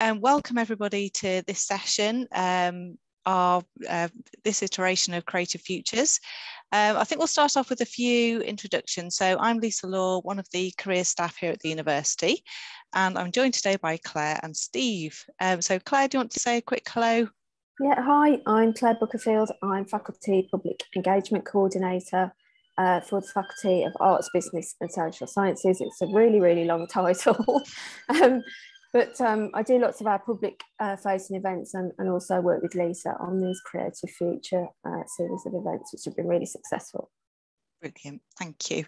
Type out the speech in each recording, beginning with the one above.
and welcome everybody to this session, um, our, uh, this iteration of Creative Futures. Um, I think we'll start off with a few introductions. So I'm Lisa Law, one of the career staff here at the university, and I'm joined today by Claire and Steve. Um, so Claire, do you want to say a quick hello? Yeah, hi, I'm Claire Bookerfield. I'm Faculty Public Engagement Coordinator uh, for the Faculty of Arts, Business and Social Sciences. It's a really, really long title. um, but um, I do lots of our public uh, facing events and, and also work with Lisa on these Creative Future uh, series of events, which have been really successful. Brilliant, thank you.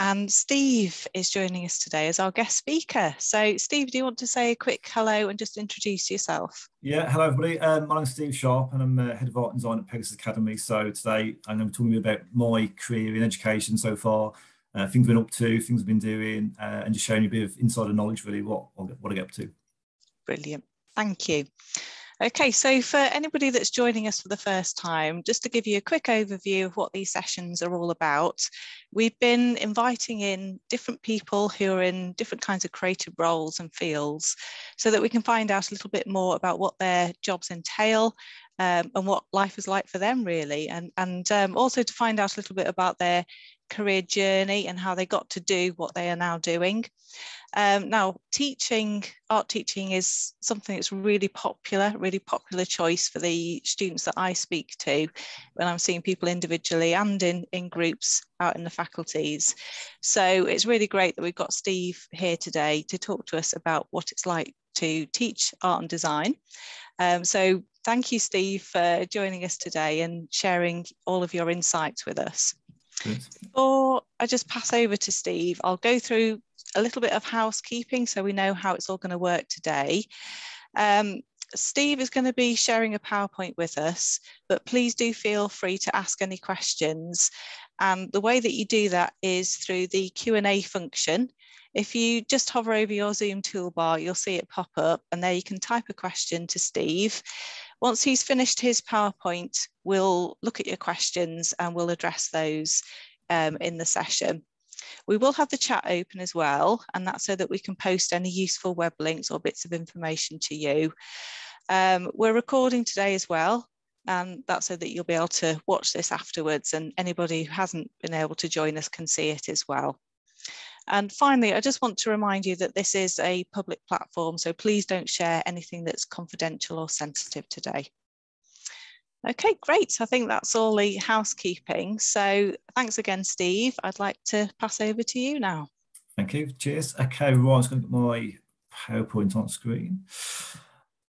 And Steve is joining us today as our guest speaker. So, Steve, do you want to say a quick hello and just introduce yourself? Yeah, hello everybody. Um, my name's Steve Sharp and I'm uh, Head of Art and Design at Pegasus Academy. So, today I'm going to be talking about my career in education so far, uh, things I've been up to, things I've been doing, uh, and just showing you a bit of insider knowledge, really, what, what I get up to. Brilliant. Thank you. Okay, so for anybody that's joining us for the first time, just to give you a quick overview of what these sessions are all about, we've been inviting in different people who are in different kinds of creative roles and fields so that we can find out a little bit more about what their jobs entail um, and what life is like for them really and, and um, also to find out a little bit about their career journey and how they got to do what they are now doing. Um, now, teaching, art teaching is something that's really popular, really popular choice for the students that I speak to when I'm seeing people individually and in, in groups out in the faculties. So it's really great that we've got Steve here today to talk to us about what it's like to teach art and design. Um, so thank you, Steve, for joining us today and sharing all of your insights with us. Before I just pass over to Steve, I'll go through a little bit of housekeeping so we know how it's all going to work today. Um, Steve is going to be sharing a PowerPoint with us, but please do feel free to ask any questions. And the way that you do that is through the Q&A function. If you just hover over your Zoom toolbar, you'll see it pop up and there you can type a question to Steve. Once he's finished his PowerPoint, we'll look at your questions and we'll address those um, in the session. We will have the chat open as well, and that's so that we can post any useful web links or bits of information to you. Um, we're recording today as well, and that's so that you'll be able to watch this afterwards, and anybody who hasn't been able to join us can see it as well. And finally, I just want to remind you that this is a public platform, so please don't share anything that's confidential or sensitive today. Okay, great. I think that's all the housekeeping. So thanks again, Steve. I'd like to pass over to you now. Thank you. Cheers. Okay, right, I'm going to get my PowerPoint on screen.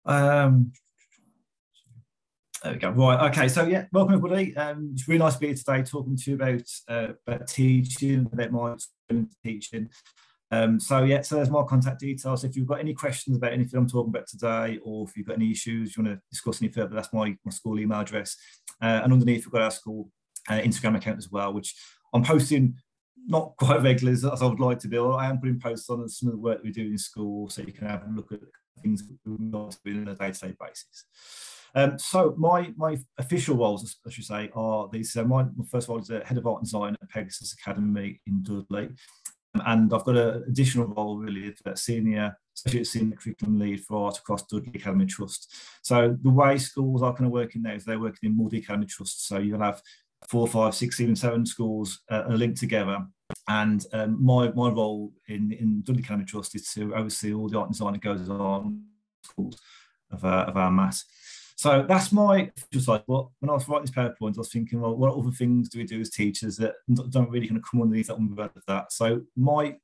Um, there we go. Right. Okay. So yeah, welcome everybody. Um, it's really nice to be here today talking to you about uh, about teaching, about my teaching. Um, so yeah, so there's my contact details. If you've got any questions about anything I'm talking about today, or if you've got any issues you want to discuss any further, that's my, my school email address. Uh, and underneath we've got our school uh, Instagram account as well, which I'm posting not quite regularly as, I would like to be. I am putting posts on some of the work we do in school, so you can have a look at things we're doing on a day-to-day basis. Um, so my my official roles, I should say, are these. So my, my first role is the head of art and design at Pegasus Academy in Dudley and I've got an additional role really as senior associate senior curriculum lead for art across Dudley Academy Trust. So the way schools are kind of working now is they're working in multi academy trusts. So you'll have four, five, six, even seven schools uh, are linked together. And um, my my role in in Dudley Academy Trust is to oversee all the art and design that goes on schools of, uh, of our mass. So that's my like But when I was writing this PowerPoint, I was thinking, well, what other things do we do as teachers that don't really kind of come underneath that umbrella of that? So my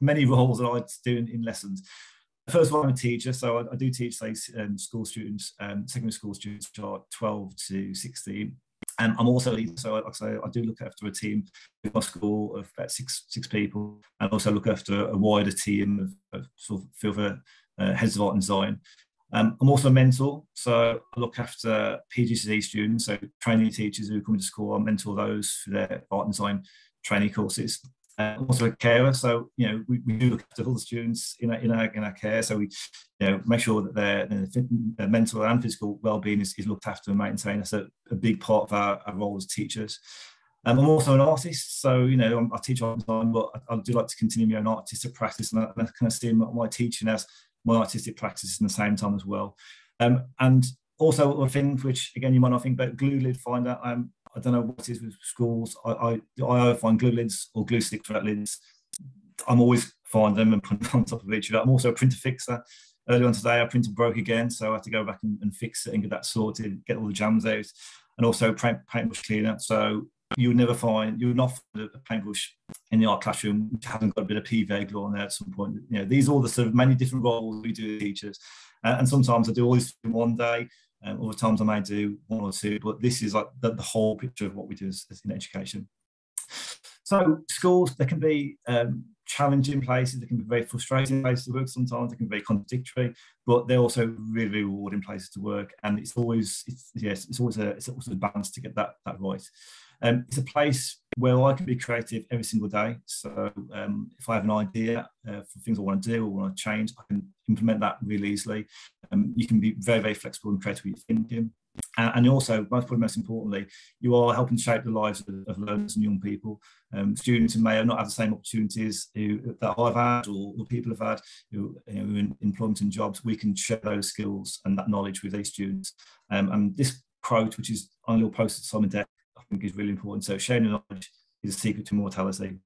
many roles that I do in, in lessons. First of all, I'm a teacher, so I, I do teach say um, school students, um, secondary school students, which are 12 to 16. And I'm also so like I say, I do look after a team in my school of about six six people, and also look after a wider team of, of sort of further uh, heads of art and design. Um, I'm also a mentor, so I look after PGCE students, so training teachers who come into school. I mentor those for their art and design training courses. Uh, I'm also a carer, so you know we, we do look after all the students in our, in our in our care. So we you know make sure that their, their mental and physical well-being is, is looked after and maintained. That's a, a big part of our, our role as teachers. Um, I'm also an artist, so you know I'm, i teach art design, but I, I, do like to continue my own artistic practice, and I, I kind of see my, my teaching as my artistic practices in the same time as well. Um, and also a thing which again you might not think about glue lid finder. Um, I don't know what it is with schools. I, I, I find glue lids or glue stick throughout lids. I'm always find them and put them on top of each other. I'm also a printer fixer. Earlier on today, our printer broke again, so I had to go back and, and fix it and get that sorted, get all the jams out, and also paint, paintbrush cleaner. So you would never find you would not find a paintbrush in the art classroom which hasn't got a bit of PVA glue on there at some point. You know, these are all the sort of many different roles we do as teachers, uh, and sometimes I do all this in one day. Other times I may do one or two, but this is like the, the whole picture of what we do as, as in education. So schools, they can be um, challenging places, they can be very frustrating places to work sometimes, they can be very contradictory, but they're also really, really rewarding places to work. And it's always, it's, yes, it's always a, it's always a balance to get that, that right. Um, it's a place where I can be creative every single day. So um, if I have an idea uh, for things I want to do or want to change, I can implement that really easily. Um, you can be very, very flexible and creative with your thinking. And, also, most probably most importantly, you are helping shape the lives of, learners and young people. Um, students who may not have the same opportunities who, that I've had or, or people have had who, you know, in employment and jobs, we can share those skills and that knowledge with these students. Um, and this quote, which is on a little post I think is really important. So sharing knowledge is a secret to mortality.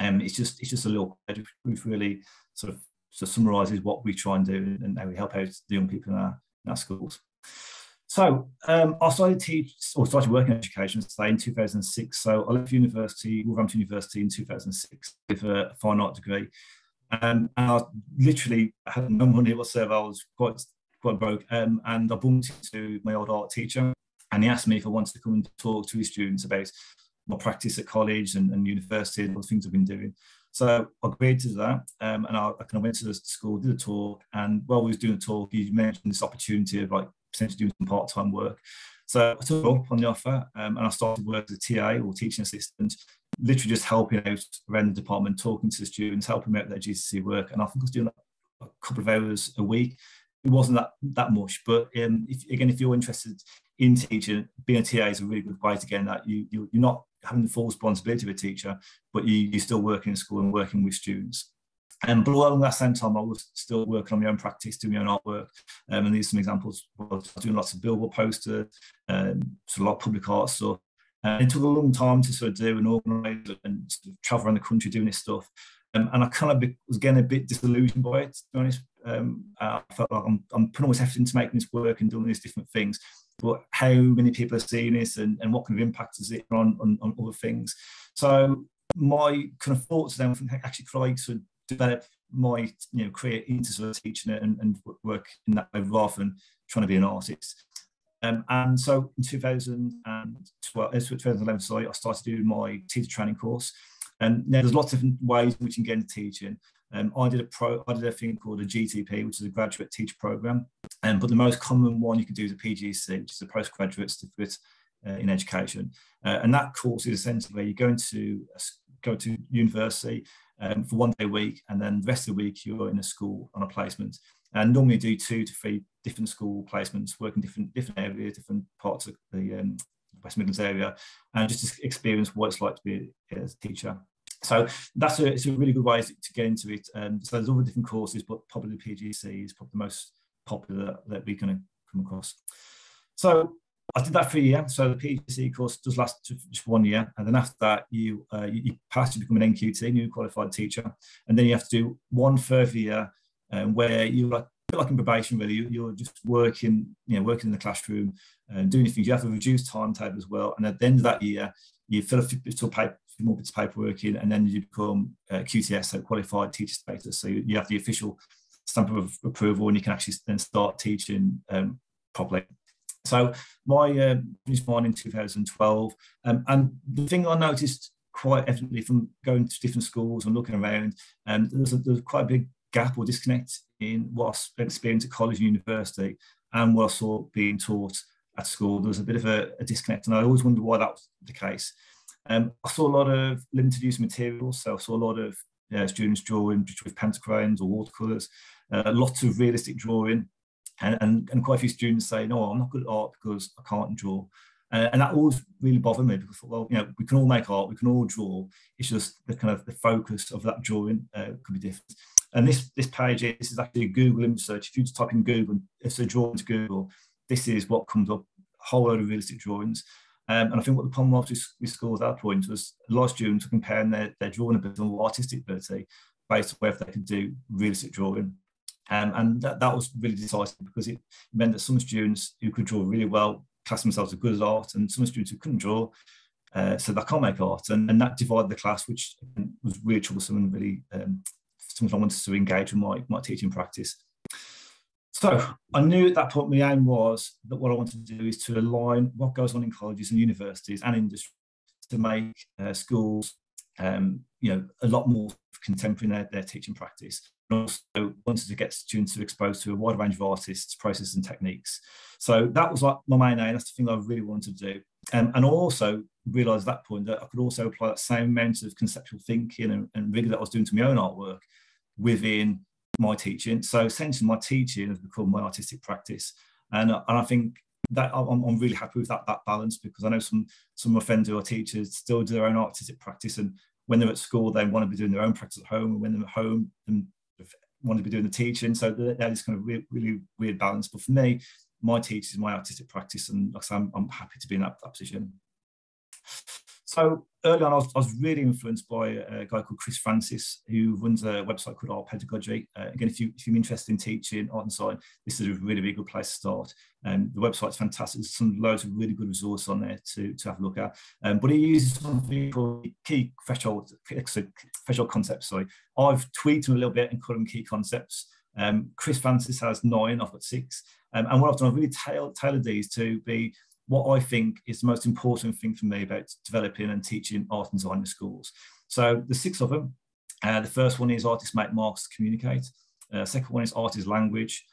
Um, it's just it's just a little proof really sort of, of summarises what we try and do and how we help out the young people in our, in our schools. So um, I started teach or started working in education say in 2006. So I left university, Wolverhampton University in 2006 with a fine art degree. Um, and I literally had no money whatsoever. I was quite quite broke. Um, and I bumped into my old art teacher and he asked me if I wanted to come and talk to his students about my practice at college and, and university and all the things I've been doing. So I agreed to that, um, and I, I, kind of went to the school, did a talk, and while we was doing the talk, he mentioned this opportunity of like potentially doing some part-time work. So I took up on the offer, um, and I started work as a TA or teaching assistant, literally just helping out around the department, talking to the students, helping out their GCSE work, and I think I was doing a couple of hours a week. It wasn't that that much, but um, if, again, if you're interested in teaching, being a TA is a really good way to get that. You, you you're not having the full responsibility of a teacher, but you, you're still working in school and working with students. Um, but along that same time, I was still working on my own practice, doing my own artwork. Um, and these are some examples. I was doing lots of billboard posters, um, sort of a lot of public art stuff. And it took a long time to sort of do and organise and sort of travel around the country doing this stuff. Um, and I kind of was getting a bit disillusioned by it, to be honest. Um, I felt like I'm, I'm putting all this effort into making this work and doing these different things but how many people are seeing this and, and what kind of impact is it on, on, on other things. So my kind of thoughts then actually try to develop my you know career into sort of teaching it and, and work in that way rather than trying to be an artist. Um, and so in 2012, 2011, sorry, I started doing my teacher training course. And now there's lots of different ways in which you can get into teaching. Um, I did a pro, I did a thing called a GTP, which is a graduate teacher program. Um, but the most common one you can do is a PGC, which is a postgraduate certificate uh, in education. Uh, and that course is essentially where you go into go to university um, for one day a week, and then the rest of the week you're in a school on a placement. And normally do two to three different school placements, work in different different areas, different parts of the um, West Midlands area, and just experience what it's like to be a teacher. So that's a, it's a really good way to get into it. Um, so there's all the different courses, but probably the PGC is probably the most popular that we're going to come across. So I did that for a year. So the PGC course does last just one year, and then after that, you uh, you, pass to become an NQT, new qualified teacher, and then you have to do one further year um, where you're like like in probation, really. You, are just working, you know, working in the classroom and uh, doing things. You have a reduced timetable as well, and at the end of that year, you fill a of paper, more bits of paperwork in, and then you become uh, QTS, so qualified teacher status. So you have the official stamp of approval, and you can actually then start teaching um, properly. So my uh, finished mine in 2012, um, and the thing I noticed quite evidently from going to different schools and looking around, um, there's, a, there's quite a big gap or disconnect in what I experienced at college and university and what I saw being taught at school. There was a bit of a, a disconnect, and I always wondered why that was the case. Um, I saw a lot of limited use materials, so I saw a lot of uh, students drawing just with pencil crayons or watercolours, uh, lots of realistic drawing, and, and, and, quite a few students say, no, I'm not good at art because I can't draw. Uh, and that always really bothered me because, well, you know, we can all make art, we can all draw. It's just the kind of the focus of that drawing uh, could be different. And this this page is, this is actually a Google image search. If you just type in Google, it's a drawing to Google, this is what comes up, a whole load of realistic drawings. Um, and I think what the with schools at that point was of students were comparing their, their drawing ability and artistic ability based on whether they could do realistic drawing. Um, and that, that was really decisive because it meant that some students who could draw really well class themselves as good art, and some students who couldn't draw uh, so they can't make art. And, and that divided the class, which was really troublesome and really um, something I wanted to engage with my, my teaching practice. So I knew at that point my aim was that what I wanted to do is to align what goes on in colleges and universities and industry to make uh, schools, um, you know, a lot more contemporary in their, their teaching practice. And also wanted to get students to expose to a wide range of artists, processes and techniques. So that was like my main aim. That's the thing I really wanted to do. Um, and also realised at that point that I could also apply that same amount of conceptual thinking and, and rigor that I was doing to my own artwork within my teaching. So essentially, my teaching has become my artistic practice, and uh, and I think that I'm, I'm really happy with that that balance because I know some some of my friends who are teachers still do their own artistic practice, and when they're at school, they want to be doing their own practice at home, and when they're at home, and want to be doing the teaching. So that is kind of really, really weird balance. But for me, my teaching is my artistic practice, and like I am I'm happy to be in that, that position. So early on, I was, I was, really influenced by a guy called Chris Francis, who runs a website called Art Pedagogy. Uh, again, if, you, you're interested in teaching art and science, this is a really, really good place to start. Um, the website's fantastic. There's some loads of really good resources on there to, to have a look at. Um, but he uses something called key threshold, threshold concepts. Sorry, I've tweaked them a little bit and called them key concepts. Um, Chris Francis has nine, I've got six. Um, and what I've done, I've really tailored these to be what I think is the most important thing for me about developing and teaching art and design in schools. So the six of them, uh, the first one is artists make marks to communicate. Uh, second one is art is language.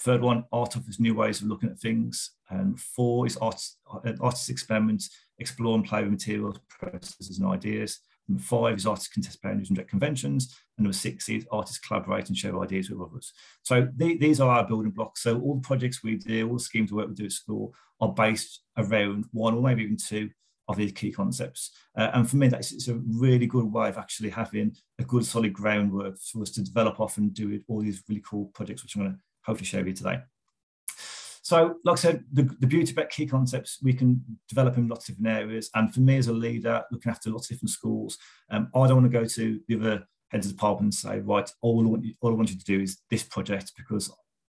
Third one, art offers new ways of looking at things. Um, four is art, uh, artists experiments, explore and play with materials, processes and ideas. Number five is artists contest boundaries and conventions. And number six is artists collaborate and share ideas with others. So the, these are our building blocks. So all the projects we do, all the schemes of work we do at school are based around one or maybe even two of these key concepts. Uh, and for me, that's it's a really good way of actually having a good solid groundwork for us to develop off and do it, all these really cool projects, which I'm going to hopefully show you today. So, like I said, the, the beauty about key concepts, we can develop in lots of different areas. And for me as a leader, looking after lots of different schools, um, I don't want to go to the other heads of department and say, right, all I, want you, all I want you to do is this project, because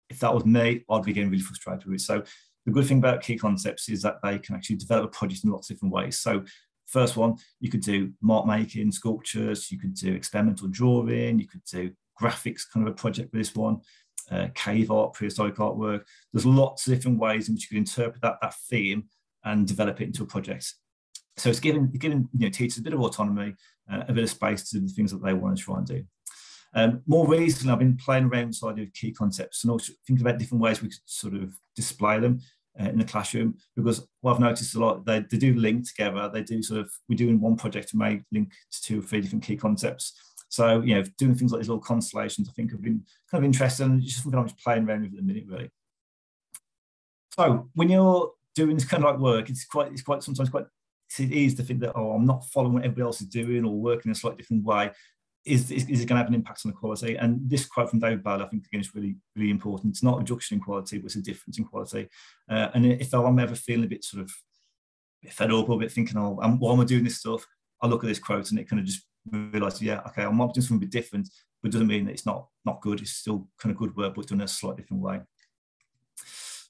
if that was me, I'd be getting really frustrated with it. So the good thing about key concepts is that they can actually develop a project in lots of different ways. So first one, you could do mark making, sculptures, you could do experimental drawing, you could do graphics kind of a project with this one uh, cave art, prehistoric artwork. There's lots of different ways in which you can interpret that, that theme and develop it into a project. So it's giving, giving you know, teachers a bit of autonomy, uh, a bit of space to do the things that they want to try and do. Um, more recently, I've been playing around with the idea of key concepts and also thinking about different ways we could sort of display them uh, in the classroom. Because what I've noticed a lot, they, they do link together. They do sort of, we do in one project may link to two or three different key concepts. So, you know, doing things like these little constellations, I think have been kind of interesting and just something I'm just playing around with at the minute, really. So when you're doing this kind of like work, it's quite, it's quite sometimes quite it is to think that, oh, I'm not following what everybody else is doing or working in a slightly different way. Is, is, is it going to have an impact on the quality? And this quote from David Ball, I think, again, is really, really important. It's not a reduction in quality, but it's a difference in quality. Uh, and if I'm ever feeling a bit sort of fed up or a bit thinking, oh, why am I doing this stuff? I look at this quote and it kind of just realize, yeah, okay, I'm doing something a bit different, but it doesn't mean that it's not not good. It's still kind of good work, but done in a slightly different way.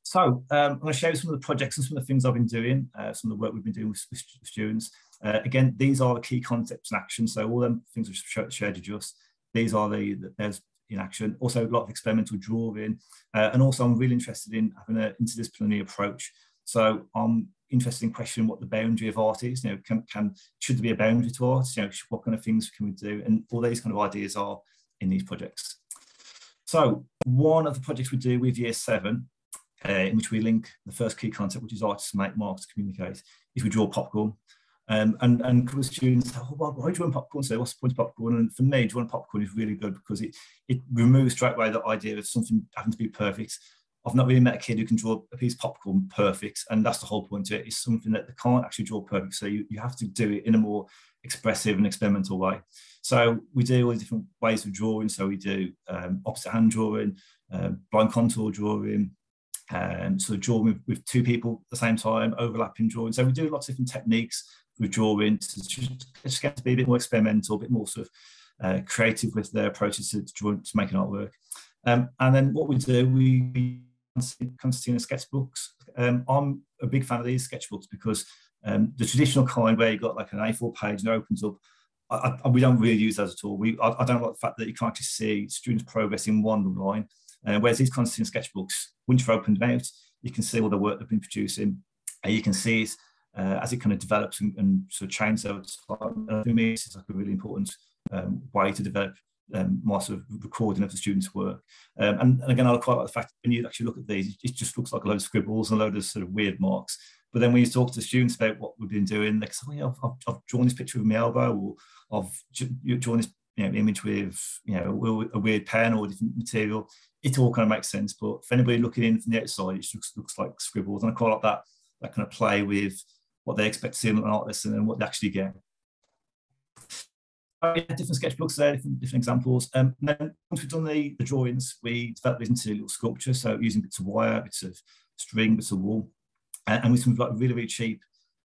So um, I'm going to show you some of the projects and some of the things I've been doing, uh, some of the work we've been doing with, with students. Uh, again, these are the key concepts in action. So all them things I've shared with just, these are the, the there's in action. Also a lot of experimental drawing. Uh, and also I'm really interested in having an interdisciplinary approach. So I'm interested in questioning what the boundary of art is. You know, can, can should there be a boundary to art? You know, what kind of things can we do? And all these kind of ideas are in these projects. So one of the projects we do with year seven, uh, in which we link the first key concept, which is artists make marks to communicate, is we draw popcorn. Um, and and of students, oh, why, why do you want popcorn? So what's the point of popcorn? And for me, drawing popcorn is really good because it it removes straight away the idea of something having to be perfect I've not really met a kid who can draw a piece of popcorn perfect, and that's the whole point of it. It's something that they can't actually draw perfect. So you, you have to do it in a more expressive and experimental way. So we do all these different ways of drawing. So we do um, opposite hand drawing, uh, blind contour drawing, um, so drawing with, with, two people at the same time, overlapping drawing. So we do lots of different techniques drawing to just, just get to be a bit more experimental, a bit more sort of uh, creative with their approaches to, drawing, to making artwork. Um, and then what we do, we concertina sketchbooks. Um, I'm a big fan of these sketchbooks because um, the traditional kind where you got like an A4 page and it opens up, I, I, we don't really use those at all. We, I, I, don't like the fact that you can't just see students progress in one line. Uh, whereas these concertina sketchbooks, once you've opened them out, you can see all the work they've been producing. And you can see uh, as it kind of develops and, and sort of changes over time. And for me, it's like a really important um, way to develop um, more sort of recording of the students' work. Um, and, and, again, I quite like the fact when you actually look at these, it just looks like a load of scribbles and a load of sort of weird marks. But then when you talk to students about what we've been doing, say, oh, yeah, I've, I've, drawn this picture with my elbow, or I've drawn this you know, image with you know a weird pen or different material. It all kind of makes sense. But for anybody looking in from the outside, it just looks like scribbles. And I quite like that, that kind of play with what they expect to see in an art lesson and what they actually get different sketchbooks there, different, different examples. Um, and then once we've done the, the drawings, we developed these into little sculptures. So using bits of wire, bits of string, bits of wool, and, and with some like really, really cheap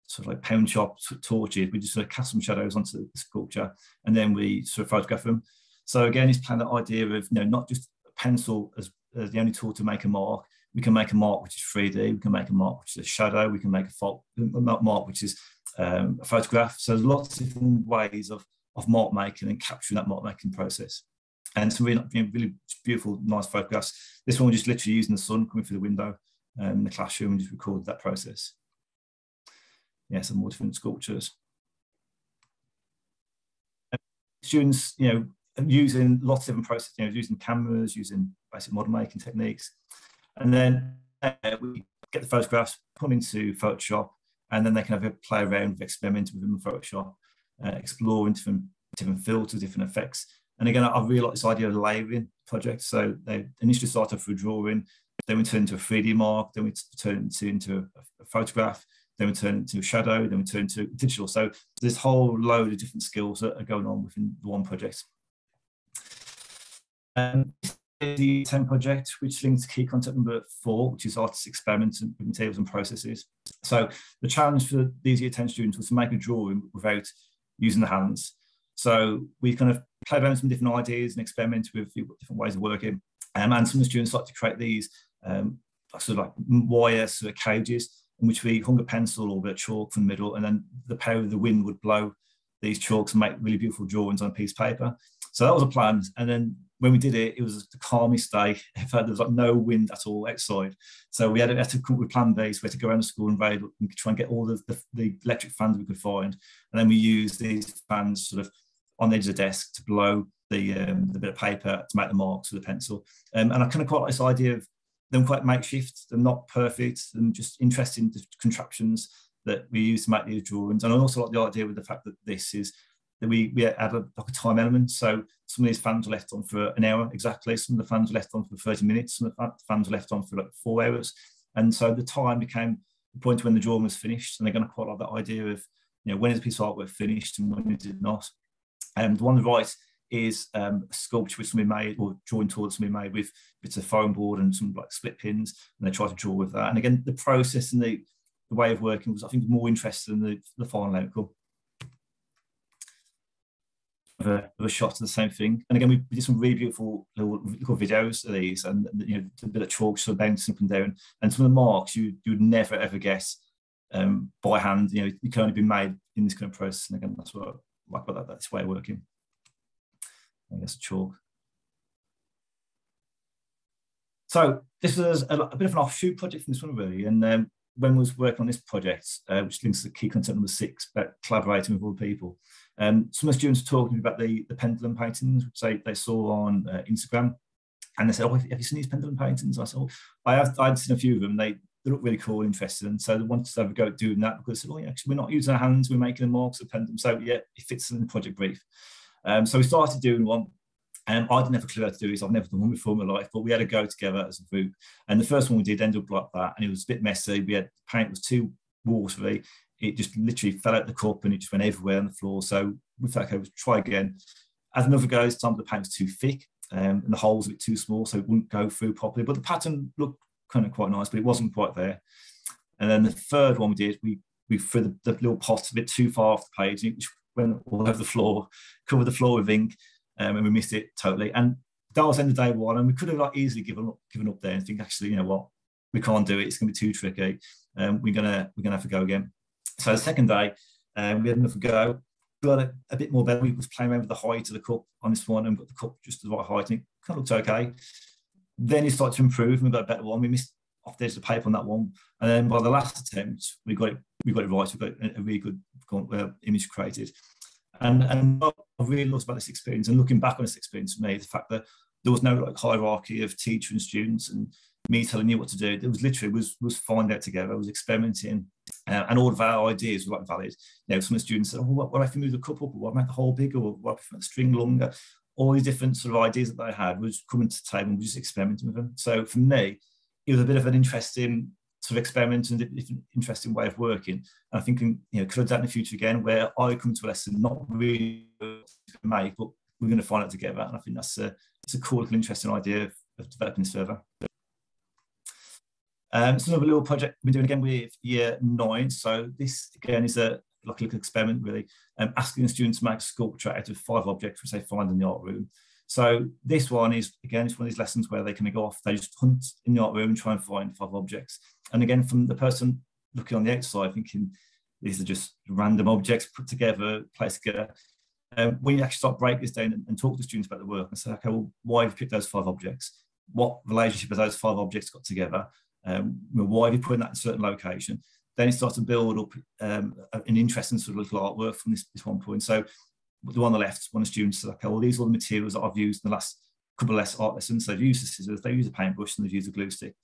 sort of like pound shop torches, we just sort of cast some shadows onto the sculpture and then we sort of photograph them. So again, it's of the idea of, you know, not just a pencil as, as the only tool to make a mark, we can make a mark which is 3D, we can make a mark which is a shadow, we can make a mark which is um, a photograph. So there's lots of different ways of of mark making and capturing that mark making process. And some really, really beautiful, nice photographs. This one was just literally using the sun coming through the window um, in the classroom and just recorded that process. Yeah, some more different sculptures. Students, you know, using lots of different processes, you know, using cameras, using basic model making techniques. And then uh, we get the photographs, put them into Photoshop, and then they can have a play around with experimenting with them in Photoshop uh, exploring different different filters, different effects. And again, I, I really like this idea of layering projects. So they initially started through drawing, then we turned into a 3D mark, then we turned into, into a, a photograph, then we turn into a shadow, then we turn into digital. So this whole load of different skills that are going on within one project. And the 10 project, which links to key concept number four, which is artists experiments with materials and processes. So the challenge for these year 10 students was to make a drawing without using the hands. So we kind of played around with some different ideas and experimented with different ways of working. Um, and some of the students like to create these um, sort of like wire sort of cages in which we hung a pencil or a bit of chalk from the middle, and then the power of the wind would blow these chalks and make really beautiful drawings on a piece of paper. So that was a plan. And then when we did it, it was the calmest day. In fact, there was like no wind at all outside. So we had, had to come up with plan B. We had to go around the school and raid and try and get all the, the, the, electric fans we could find. And then we used these fans sort of on the edge of the desk to blow the, um, the bit of paper to make the marks with the pencil. Um, and I kind of quite like this idea of them quite makeshift, they're not perfect, and just interesting contraptions that we use to make these drawings. And I also like the idea with the fact that this is that we, we add a, like a time element. So some of these fans are left on for an hour exactly. Some of the fans are left on for 30 minutes. Some of the fans are left on for like four hours. And so the time became the point when the drawing was finished. And they're going to quite like that idea of, you know, when is a piece of artwork finished and when is it not? And the one on the right is um, a sculpture which somebody made or drawing tool somebody made with bits of foam board and some like split pins. And they try to draw with that. And again, the process and the, the way of working was, I think, more interesting than the, the final outcome of a, shot of the same thing. And again, we did some really beautiful little, little videos of these, and you know, a bit of chalk sort of bouncing up and down, and some of the marks you you would never ever guess um, by hand. You know, it can only be made in this kind of process. And again, that's what I like about that. That's way of working. I guess chalk. So this was a, a, bit of an offshoot project from this one really, and um, when we was working on this project, uh, which links to key concept number six, about collaborating with other people, um, some of the students were talking about the, the pendulum paintings, which they, they saw on uh, Instagram. And they said, oh, have you seen these pendulum paintings? I said, oh, I have, I'd seen a few of them. They, they look really cool and interesting. And so they wanted to have a go at doing that because said, oh, yeah, actually, we're not using our hands, we're making a marks of pendulum. So yeah, it fits in the project brief. Um, so we started doing one. Um, I didn't have a clue how to do this. I've never done one before in my life, but we had a go together as a group. And the first one we did ended up like that, and it was a bit messy. We had paint was too watery. It just literally fell out the cup and it just went everywhere on the floor. So we thought, okay, we'll try again. As another goes, some of the paint was too thick um, and the holes a bit too small, so it wouldn't go through properly. But the pattern looked kind of quite nice, but it wasn't quite there. And then the third one we did, we we threw the, the little pot a bit too far off the page, which went all over the floor, covered the floor with ink, um, and we missed it totally. And that was end of day one, and we could have like easily given up, given up there and think, actually, you know what, we can't do it. It's going to be too tricky. Um, we're gonna we're gonna have to go again. So the second day, um, we had another go. Got a, a bit more better. We was playing around with the height of the cup on this one and got the cup just the right height, and it kind of looked okay. Then it started to improve, and we got a better one. We missed off the edge of the paper on that one, and then by the last attempt, we got it. We got it right. We got a really good uh, image created. And and what I really loved about this experience, and looking back on this experience for me, the fact that there was no like hierarchy of teacher and students, and me telling you what to do. It was literally was was find out together. I was experimenting, uh, and all of our ideas were like valid. You know, some students said, "Oh, what, what if we move the cup up? Or what make the hole bigger? Or what if we make the string longer?" All these different sort of ideas that they had was coming to the table and we just experimenting with them. So for me, it was a bit of an interesting sort of experiment and different interesting way of working. And I think you know could done in the future again where I come to a lesson not really make, but we're going to find it together. And I think that's a it's a cool, and interesting idea of developing this further. Um, it's another little project we're doing again with year nine. So this again is a like a little experiment really, um, asking the students to make a sculpture out of five objects which they find in the art room. So this one is again it's one of these lessons where they can go off, they just hunt in the art room and try and find five objects. And again, from the person looking on the outside, thinking these are just random objects put together, placed together. Um, when you actually start break this down and, and, talk to students about the work and say, okay, well, why have you picked those five objects? What relationship have those five objects got together? Um, why have you put that in a certain location? Then it starts to build up um, an interesting sort of little artwork from this, this one point. So the one on the left, one of the students said, okay, well, these are all the materials that I've used in the last couple of less art lessons. So they've used the scissors, they use a paintbrush, and they've used a glue stick.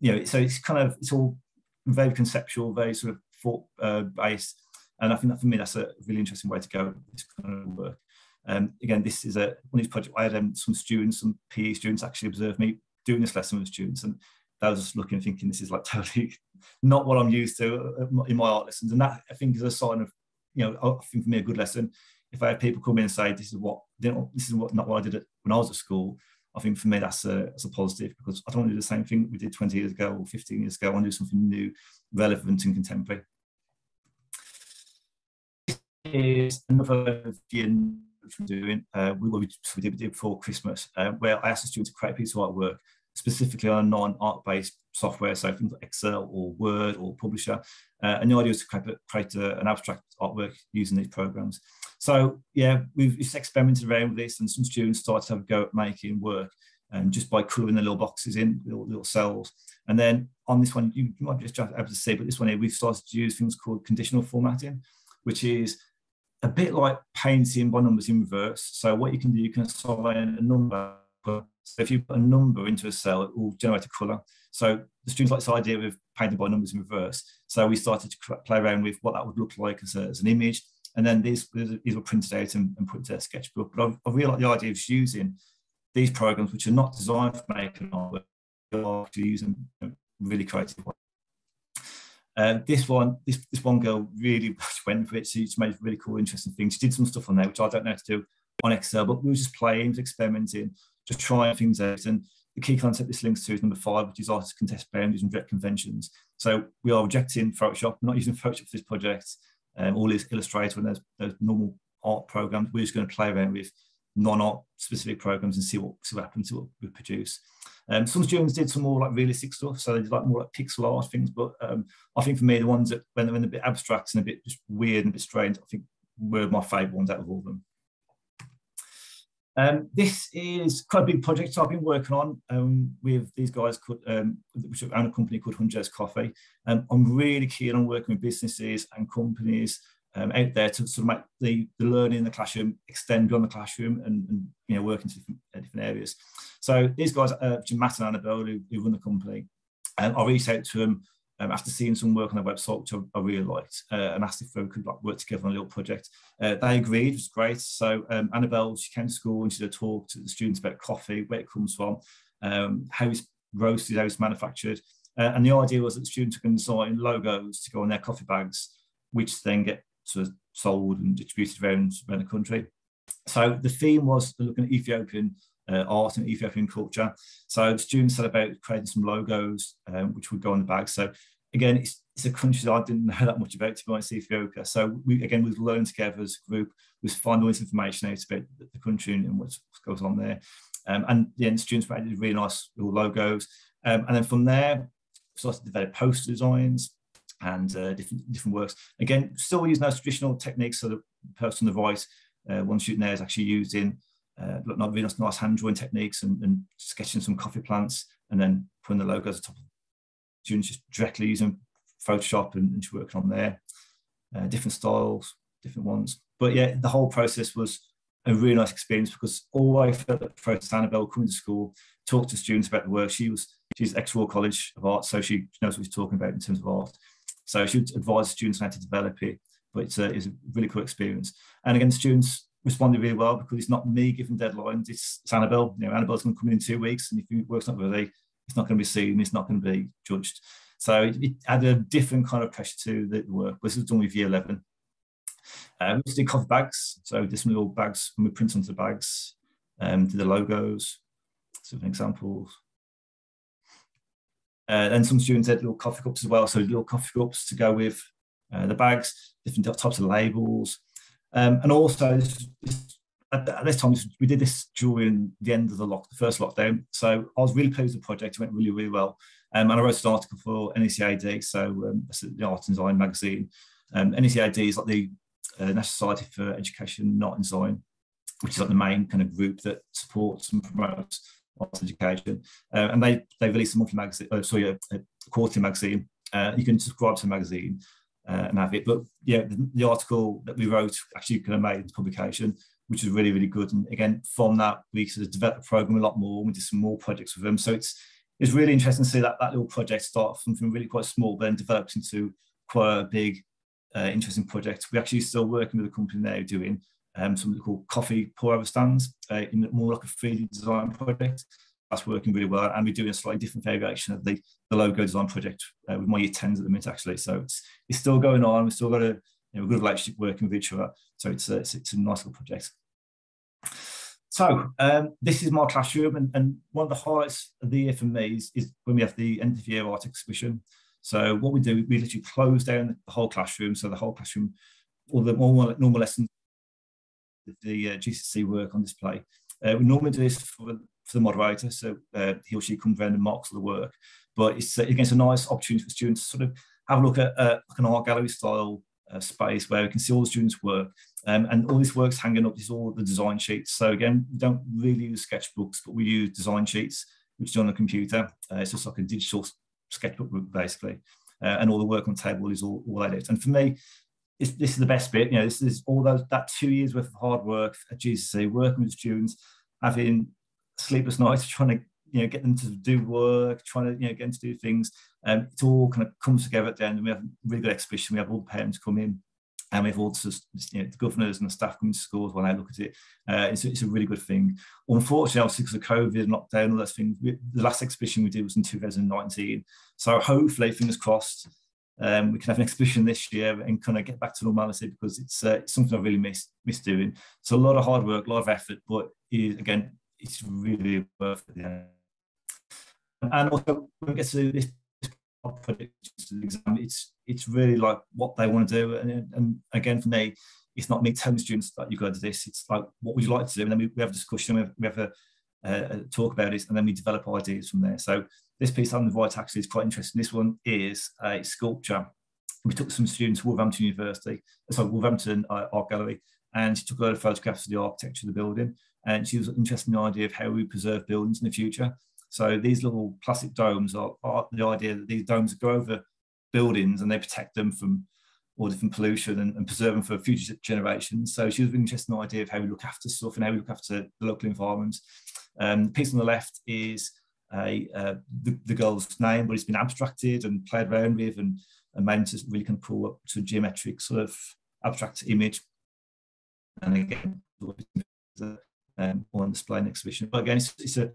You know, so it's kind of, it's all very conceptual, very sort of thought uh, based. And I think that for me, that's a really interesting way to go with this kind of work. Um, again, this is a one of these projects. I had um, some students, some PE students actually observe me doing this lesson with students, and I was just looking, thinking this is like totally not what I'm used to uh, in my art lessons, and that I think is a sign of, you know, I think for me a good lesson. If I have people come in and say this is what this is what not what I did when I was at school, I think for me that's a, that's a positive because I don't want to do the same thing we did 20 years ago or 15 years ago. I want to do something new, relevant, and contemporary. Is another we're doing. Uh, we, we, we did, before Christmas, uh, where I asked the students to create a piece of artwork specifically on non-art-based software, so things like Excel or Word or Publisher. Uh, and the idea is to create, create a, an abstract artwork using these programs. So yeah, we've just experimented around with this and some students started to have a go at making work um, just by colouring the little boxes in, little, little cells. And then on this one, you, you might just be able to see, but this one here, we've started to use things called conditional formatting, which is a bit like painting by numbers in reverse. So what you can do, you can assign a number so if you put a number into a cell, it will generate a colour. So the students like this idea of painting by numbers in reverse. So we started to play around with what that would look like as, a, as an image. And then these, these were printed out and, and put into a sketchbook. But I, I really like the idea of using these programs, which are not designed for making art, but to use them in really creative way. Uh, this one, this, this one girl really went for it. She made really cool, interesting things. She did some stuff on there, which I don't know how to do on Excel, but we were just playing, experimenting, just try things out. And the key concept this links to is number five, which is artists contest boundaries and direct conventions. So we are rejecting Photoshop, we're not using Photoshop for this project, um, all this Illustrator and those, those normal art programs. We're just going to play around with non-art specific programs and see what, see what happens, to what we produce. Um, some students did some more like realistic stuff, so they did like more like pixel art things. But um, I think for me, the ones that when they're in a bit abstract and a bit just weird and a bit strange, I think were my favourite ones out of all of them. Um, this is quite a big project I've been working on um, with these guys, called, um, which own a company called Hunter's Coffee. Um, I'm really keen on working with businesses and companies um, out there to sort of make the, the learning in the classroom extend beyond the classroom and, and you know work into different, uh, different areas. So these guys, uh, Matt and Annabelle, who, who run the company, I reached out to them um, after seeing some work on their website, which I, I really liked, uh, and asked if we could like, work together on a little project. Uh, they agreed, it was great. So um, Annabelle, she came to school and she did a talk to the students about coffee, where it comes from, um, how it's roasted, how it's manufactured. Uh, and the idea was that students could design logos to go on their coffee bags which then get sort of sold and distributed around, around the country. So the theme was looking at Ethiopian uh, art and Ethiopian culture. So students set about creating some logos, um, which would go on the bag. So again, it's, it's, a country that I didn't know that much about, to be honest, Ethiopia. So we, again, we've learned together as a group, we find all this information out about the country and what goes on there. Um, and the students created really nice little logos. Um, and then from there, started to develop poster designs and uh, different different works. Again, still using those traditional techniques. So the person on the right, uh, one shooting there is actually using uh, not really nice hand drawing techniques and, and, sketching some coffee plants and then putting the logos on top students just directly using Photoshop and, and just working on there. Uh, different styles, different ones. But yeah, the whole process was a really nice experience because all I felt that Professor Annabelle coming to school, talked to students about the work. She was she's ex Royal College of Art, so she knows what she's talking about in terms of art. So she would advise students on how to develop it. But it's a, it's a really cool experience. And again, students responded really well because it's not me giving deadlines, it's, it's Annabelle. You know, Annabelle's going to come in in two weeks, and if it work's not ready, it's not going to be seen, it's not going to be judged. So it, it had a different kind of pressure to the work. This was done with year 11. Um, we did coffee bags, so some little bags, and we print onto the bags, um, did the logos, some examples. Uh, then some students had little coffee cups as well, so little coffee cups to go with uh, the bags, different types of labels. Um, and also, this, this, at, this time, we did this during the end of the lock, the first lockdown. So I was really pleased with the project. It went really, really well. Um, and I wrote an article for NSEAD, so um, the Art and Design magazine. Um, NSEAD is like the uh, National Society for Education, Not in Design, which is like the main kind of group that supports and promotes arts education. Uh, and they they release a monthly magazine, uh, sorry, a, a quarterly magazine. Uh, you can subscribe to the magazine uh, and have it. But yeah, the, the, article that we wrote actually kind of made into publication, which is really really good. And again, from that we sort of developed the program a lot more. We did some more projects with them. So it's it's really interesting to see that that little project start from something really quite small, then develops into quite a big uh, interesting project. We're actually still working with a company now doing um, something called coffee pour over stands uh, in more like a 3D design project. That's working really well, and we're doing a slightly different variation of the, the logo design project uh, with my year 10s at the minute, actually. So it's it's still going on. We've still got a you know, a good relationship working with each other. So it's a, it's, it's a nice little project. So um, this is my classroom, and, and, one of the highlights of the year for me is, is when we have the end of year art exhibition. So what we do, we literally close down the whole classroom. So the whole classroom, all the normal, normal lessons, the uh, GCSE work on display. Uh, we normally do this for, for the moderator, so uh, he or she comes around and marks the work. But it's uh, again, it's a nice opportunity for students to sort of have a look at uh, like an art gallery style uh, space where we can see all the students' work. Um, and all this work's hanging up is all the design sheets. So again, we don't really use sketchbooks, but we use design sheets, which is on the computer. it's just like a digital sketchbook basically. Uh, and all the work on the table is all, all edit. And for me, this, this is the best bit. You know, this is all those that two years worth of hard work at GCSE, working with students, having sleepless nights, trying to you know get them to do work, trying to you know get them to do things. Um, it all kind of comes together at the end, and we have a really good exhibition. We have all the parents come in and we've also you know, the governors and the staff coming to schools when I look at it. Uh, it's, it's, a really good thing. Unfortunately, obviously because of COVID and lockdown, all those things, we, the last exhibition we did was in 2019. So hopefully, fingers crossed, um, we can have an exhibition this year and kind of get back to normality because it's, uh, it's something I really miss miss doing. So a lot of hard work, a lot of effort, but it, again, it's really worth it. Yeah. And also, when we get to this exam, it's it's really like what they want to do. And, and again, for me, it's not me telling students that you've got to do this. It's like, what would you like to do? And then we, we have a discussion, we have, we have a, talk about it, and then we develop ideas from there. So this piece on the right actually is quite interesting. This one is a sculpture. We took some students to Wolverhampton University, sorry, Wolverhampton uh, Art Gallery, and she took a lot of photographs of the architecture of the building. And she was interested in the idea of how we preserve buildings in the future. So these little plastic domes are, are the idea that these domes go over buildings and they protect them from all different pollution and, and preserve them for future generations. So she was interested in the idea of how we look after stuff and how we look after the local environment. Um, the piece on the left is a, uh, the, the, girl's name, but it's been abstracted and played around with and, and made to really kind of pull up to a geometric sort of abstract image. And again, um, on display in exhibition. But again, it's, it's a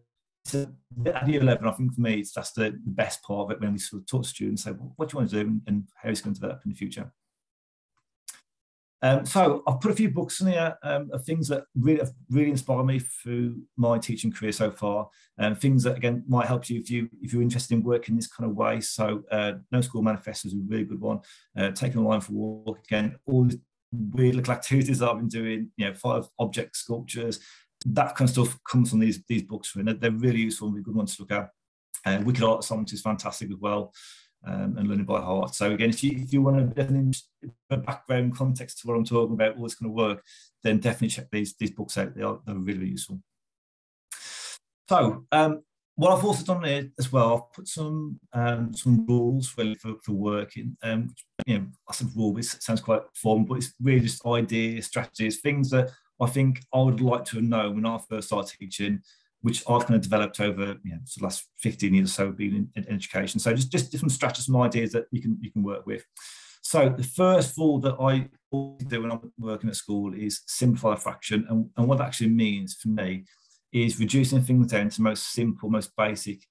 so at year 11, I think for me, that's the, the best part of it when we sort of talk to students, say, well, what do you want to do and how it's going to develop in the future. Um, so I've put a few books in here um, of things that really have really inspire me through my teaching career so far, and um, things that again might help you if you if you're interested in working this kind of way. So uh, No School Manifesto is a really good one. Uh, taking a line for walk again, all weird little activities I've been doing, you know, five object sculptures, that kind of stuff comes from these these books, and they're, they're really useful and good ones to look at. Uh, Wicked Art Assignments is fantastic as well um, and learning by heart. So again, if you if you want a, background context to what I'm talking about, all this kind of work, then definitely check these these books out. They are they're really useful. So um, what I've also done here as well, I've put some um, some rules really for, for working. Um, you know, I said rules sounds quite formal, but it's really just ideas, strategies, things that I think I would like to know when I first started teaching which I've kind of developed over you know, the last 15 years or so being in, in, education. So just, just different strategies, some ideas that you can you can work with. So the first rule that I do when I'm working at school is simplify a fraction. And, and what that actually means for me is reducing things down to most simple, most basic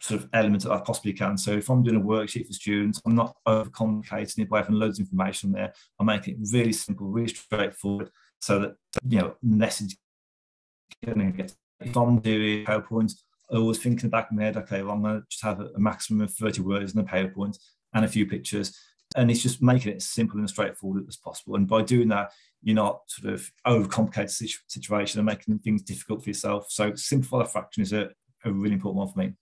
sort of elements that I possibly can. So if I'm doing a worksheet for students, I'm not overcomplicating it by having loads of information there. I make it really simple, really straightforward, so that you know message if I'm doing PowerPoint, I always think in the back of my head, okay, well, I'm going to just have a maximum of 30 words in the PowerPoint and a few pictures. And it's just making it as simple and straightforward as possible. And by doing that, you're not sort of overcomplicated situation and making things difficult for yourself. So simplify the fraction is a, a really important one for me.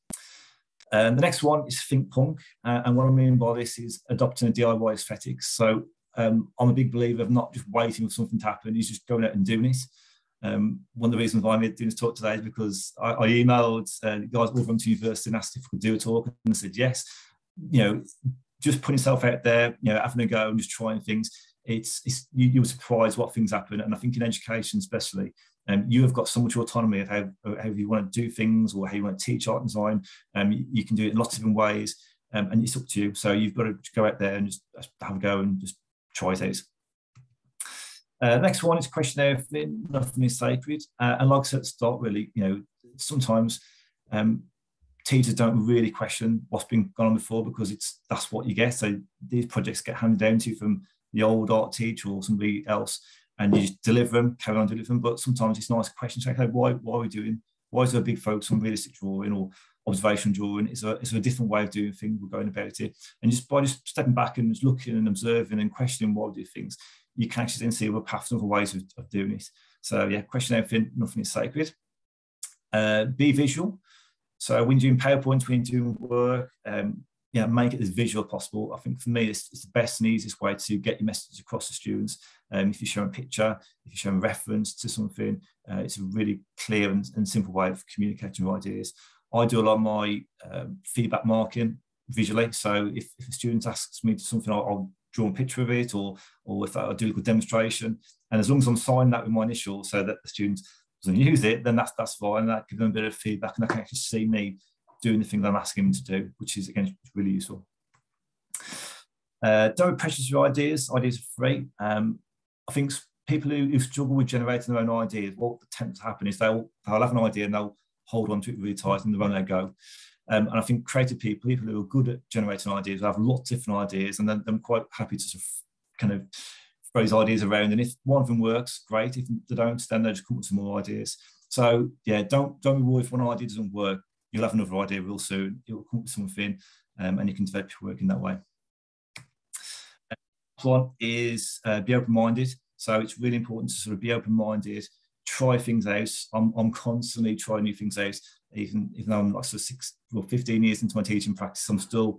And the next one is Think Punk. Uh, and what I mean by this is adopting a DIY aesthetic. So um, I'm a big believer of not just waiting for something to happen, is just going out and doing it. Um, one of the reasons why I'm doing this talk today is because I, I emailed uh, guys at Wolverhampton University and asked if we could do a talk, and they said yes. You know, just putting yourself out there, you know, having a go and just trying things. It's, it's you, you're surprised what things happen, and I think in education especially, um, you have got so much autonomy of how, how you want to do things or how you want to teach art and design. Um, you, you can do it in lots of different ways, um, and it's up to you. So you've got to go out there and just have a go and just try it out. Uh, next one is questionnaire nothing is sacred. Uh, and like I said start, really, you know, sometimes um, teachers don't really question what's been gone on before because it's that's what you get. So these projects get handed down to you from the old art teacher or somebody else, and you just deliver them, carry on delivering them. But sometimes it's nice questions like, hey, why, why are we doing? Why is there a big focus on realistic drawing or observation drawing? Is there, is there a different way of doing things? We're going about it, and just by just stepping back and just looking and observing and questioning why we do things, you can actually then see other paths other ways of, of doing it. So yeah, question everything, nothing is sacred. Uh, be visual. So when doing PowerPoint, when doing work, um, yeah, make it as visual as possible. I think for me, it's, it's, the best and easiest way to get your message across to students. Um, if you show a picture, if you show a reference to something, uh, it's a really clear and, and, simple way of communicating your ideas. I do a lot of my um, feedback marking visually. So if, if a student asks me something, I'll, I'll draw a picture of it or or if I do a good demonstration. And as long as I'm signing that with my initial so that the student doesn't use it, then that's that's fine. And that gives them a bit of feedback and they can actually see me doing the thing that I'm asking them to do, which is again really useful. Uh, don't pressure your ideas. Ideas are free. Um, I think people who, who, struggle with generating their own ideas, what tends to happen is they'll, they'll have an idea and they'll hold on to it really tight and they'll let go. Um, and I think creative people, people who are good at generating ideas, have lots of different ideas, and then I'm quite happy to sort of kind of throw these ideas around. And if one of them works, great. If they don't, then they just come up with some more ideas. So yeah, don't don't be worried if one idea doesn't work. You'll have another idea real soon. It will come up with something, um, and you can develop your work in that way. One is uh, be open-minded. So it's really important to sort of be open-minded, try things out. I'm, I'm constantly trying new things out even even though I'm like sort of six or 15 years into my teaching practice, I'm still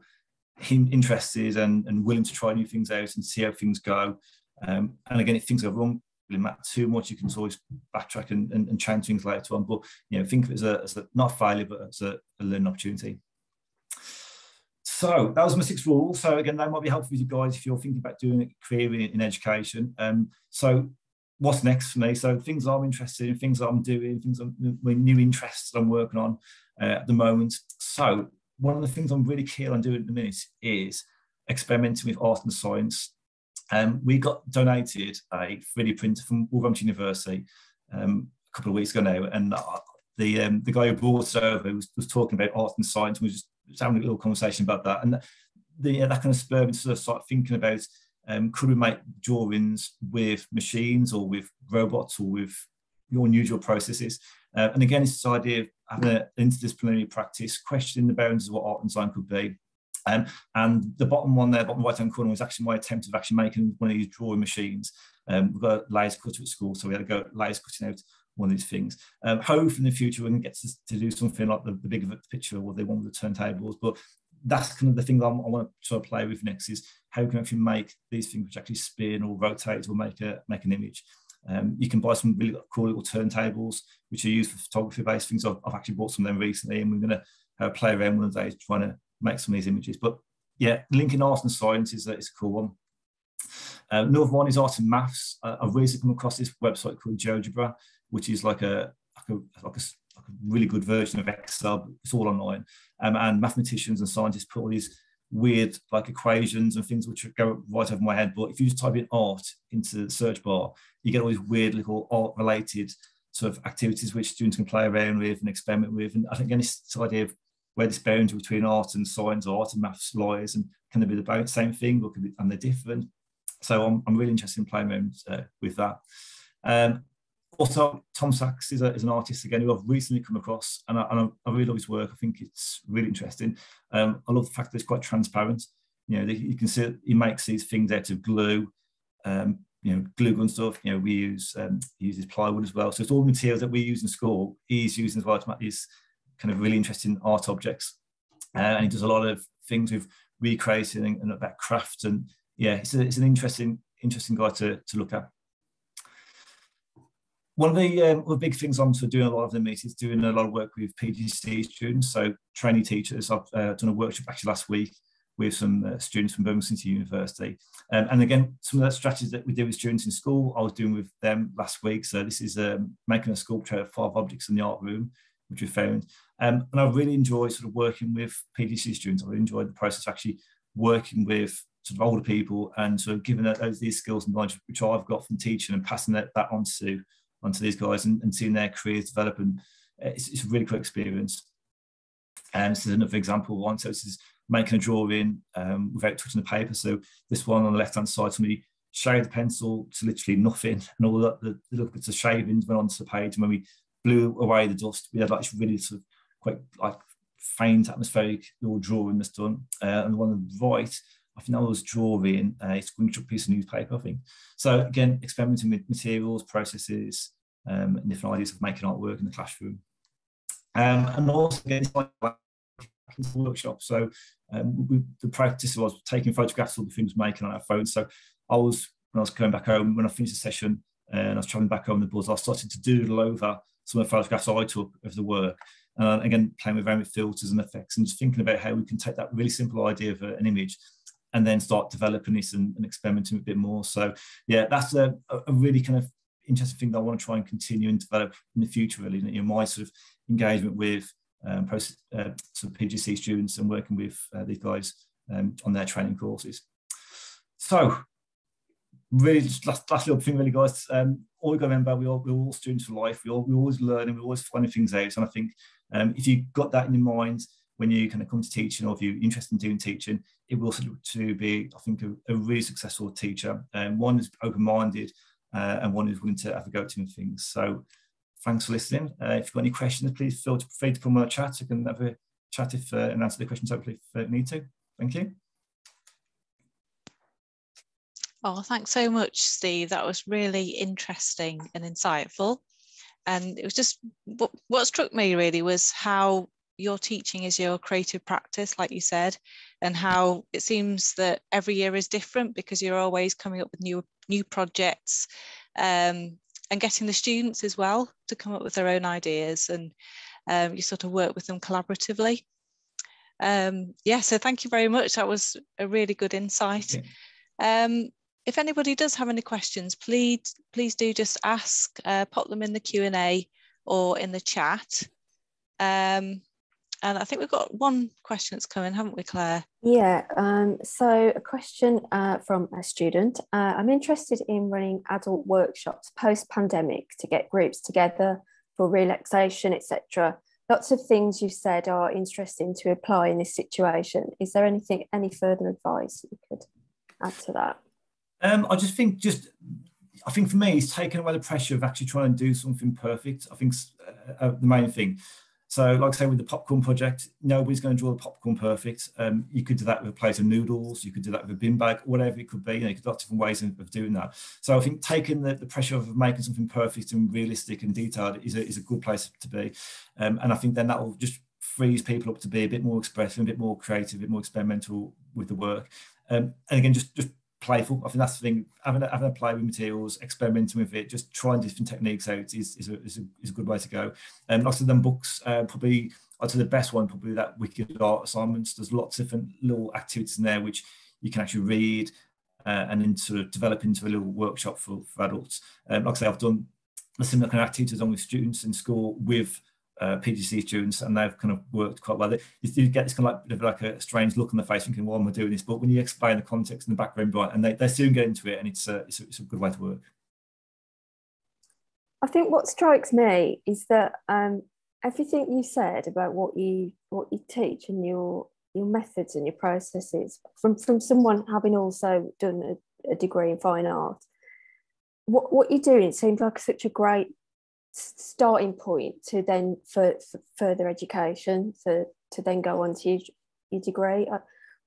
interested and, and willing to try new things out and see how things go. Um, and again, if things go wrong, really matter too much, you can always backtrack and, and, and, change things later on. But you know, think of it as a, as a not failure, but as a, a learning opportunity. So that was my sixth rule. So again, that might be helpful for you guys if you're thinking about doing a career in, in education. Um, so what's next for me. So things I'm interested in, things I'm doing, things I'm new interests I'm working on uh, at the moment. So one of the things I'm really keen on doing at the minute is experimenting with art and science. Um, we got donated a 3D printer from Wolverhampton University um, a couple of weeks ago now, and uh, the um, the guy who brought it over was, was talking about art and science. And we was just having a little conversation about that, and the, that kind of spurred me to sort of start thinking about Um, could we make drawings with machines or with robots or with your unusual processes? Uh, and again, it's this idea of having an interdisciplinary practice, questioning the boundaries of what art and design could be. Um, and the bottom one there, bottom right hand corner, was actually my attempt of actually making one of these drawing machines. Um, we've got a laser cutter at school, so we had to go laser cutting out one of these things. Um, hopefully in the future we can get to, to do something like the, the bigger picture or they want with the turntables. But that's kind of the thing that I, I want to sort of play with next is how can we actually make these things which actually spin or rotate or make a make an image. Um, you can buy some really cool little turntables which are used for photography based things. I've, I've, actually bought some of them recently, and we're going to uh, play around one of those trying to make some of these images. But yeah, linking art and science is, is a cool one. Uh, another one is art and maths. Uh, I've recently come across this website called GeoGebra, which is like a like a, like a, a really good version of Excel. It's all online, um, and mathematicians and scientists put all these weird like equations and things which go right over my head. But if you just type in art into the search bar, you get all these weird little art related sort of activities which students can play around with and experiment with. And I think again, this idea of where this boundary between art and science, art and maths lies, and can they be the same thing or can they, and they're different? So I'm, I'm really interested in playing around uh, with that. Um, also, Tom Sachs is, a, is, an artist again who I've recently come across, and I, and I, really love his work. I think it's really interesting. Um, I love the fact that it's quite transparent. You know, you can see he makes these things out of glue, um, you know, glue gun stuff. You know, we use um, he uses plywood as well. So it's all materials that we use in school. He's using as well to make these kind of really interesting art objects, uh, and he does a lot of things with recreating and, and about craft. And yeah, it's, a, it's an interesting interesting guy to to look at one of the, um, the big things I'm sort of doing a lot of them is doing a lot of work with PGCE students, so trainee teachers. I've uh, done a workshop actually last week with some uh, students from Birmingham City University. Um, and again, some of the strategies that we do with students in school, I was doing with them last week. So this is um, making a sculpture of five objects in the art room, which we found. Um, and I really enjoy sort of working with PGCE students. I really enjoyed the process of actually working with sort of older people and sort of giving those these skills and knowledge which I've got from teaching and passing that, that on to onto these guys and, and seeing their careers develop. And it's, it's a really cool experience. And this is another example one. So this is making a drawing um, without touching the paper. So this one on the left hand side, somebody shaved the pencil to literally nothing, and all the, the little bits of shavings went onto the page. And when we blew away the dust, we had like really sort of quite like faint atmospheric little drawing that's done. Uh, and the one on the right, I think that was drawing a screenshot piece of newspaper, I think. So again, experimenting with materials, processes, um, and different ideas of making artwork in the classroom. Um, and also again, workshop. So um, we, the practice was taking photographs of the things making on our phones. So I was, when I was coming back home, when I finished the session and I was traveling back home the bus, I started to doodle over some of the photographs I took of the work. And again, playing with various filters and effects and just thinking about how we can take that really simple idea of an image and then start developing this and, and experimenting a bit more. So yeah, that's a, a, really kind of interesting thing that I want to try and continue and develop in the future. Really, you know, my sort of engagement with um, post, uh, sort of PGCE students and working with uh, these guys um, on their training courses. So really just last, last little thing really guys um, all we got to remember we all, we're all students for life we all we always learn and we're always finding things out and I think um, if you've got that in your mind when you kind of come to teaching or if you're interested in doing teaching, it will to be, I think, a, a really successful teacher. And um, one is open-minded uh, and one is willing to have a go at things. So thanks for listening. Uh, if you've got any questions, please feel free to come on the chat. so You can have a chat if, uh, and answer the questions hopefully if you need to. Thank you. Oh, thanks so much, Steve. That was really interesting and insightful. And it was just what, what struck me really was how your teaching is your creative practice, like you said, and how it seems that every year is different because you're always coming up with new new projects um, and getting the students as well to come up with their own ideas and um, you sort of work with them collaboratively. Um, yeah, so thank you very much. That was a really good insight. Um, if anybody does have any questions, please please do just ask, uh, pop them in the Q and A or in the chat. Um, and I think we've got one question that's coming, haven't we, Claire? Yeah. Um, so, a question uh, from a student. Uh, I'm interested in running adult workshops post pandemic to get groups together for relaxation, etc. Lots of things you've said are interesting to apply in this situation. Is there anything, any further advice you could add to that? Um, I just think just I think for me, it's taken away the pressure of actually trying to do something perfect. I think uh, uh, the main thing. So, like I say, with the popcorn project, nobody's going to draw the popcorn perfect. Um, you could do that with a plate of noodles. You could do that with a bin bag, whatever it could be. You know, you could lots of different ways of, doing that. So, I think taking the, the, pressure of making something perfect and realistic and detailed is a, is a good place to be. Um, and I think then that will just frees people up to be a bit more expressive, a bit more creative, a bit more experimental with the work. Um, and again, just just playful. I think that's the thing. Having a, having a play with materials, experimenting with it, just trying different techniques out is, is, a, is, a, is a good way to go. And lots of them books, uh, probably I'd say the best one probably that Wicked Art Assignments. There's lots of different little activities in there which you can actually read uh, and then sort of develop into a little workshop for, for adults. Um, like I say, I've done a similar kind of activities on with students in school with uh, PGC students, and they've kind of worked quite well. You, you get this kind of like, like a strange look on the face, thinking, "Why am I doing this?" But when you explain the context and the background, and they, they soon get into it, and it's a, it's a, it's a good way to work. I think what strikes me is that um, everything you said about what you what you teach and your your methods and your processes from from someone having also done a, a degree in fine art what what you're doing seems like such a great starting point to then for, for further education to to then go on to your, your degree I,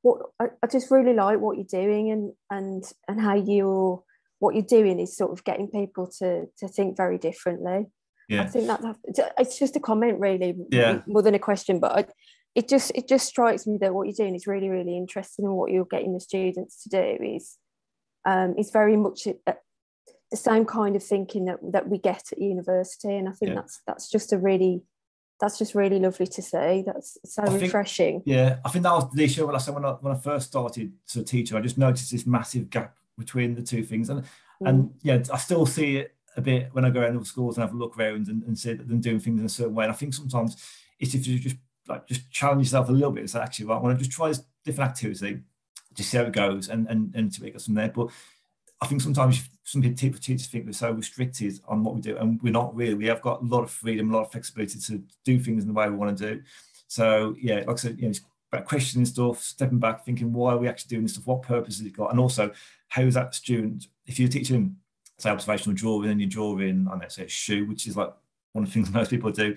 what I, I just really like what you're doing and and and how you're what you're doing is sort of getting people to to think very differently yeah. I think that it's just a comment really yeah. more than a question but I, it just it just strikes me that what you're doing is really really interesting and what you're getting the students to do is um, is very much a, the same kind of thinking that that we get at university and i think yeah. that's that's just a really that's just really lovely to see that's so I refreshing think, yeah i think that was the issue when i said when I, when I first started to teach i just noticed this massive gap between the two things and mm. and yeah i still see it a bit when i go around the schools and have a look around and, and see them doing things in a certain way and i think sometimes it's if you just like just challenge yourself a little bit it's actually right, when i want to just try this different activity just see how it goes and and, and to make us from there but I think sometimes some people teachers think we're so restricted on what we do, and we're not really. We have got a lot of freedom, a lot of flexibility to do things in the way we want to do. So yeah, like I said, you know, it's about questioning stuff, stepping back, thinking why are we actually doing this stuff, what purpose has it got, and also how is that student, if you're teaching say observational drawing and you're drawing, I know say a shoe, which is like one of the things most people do,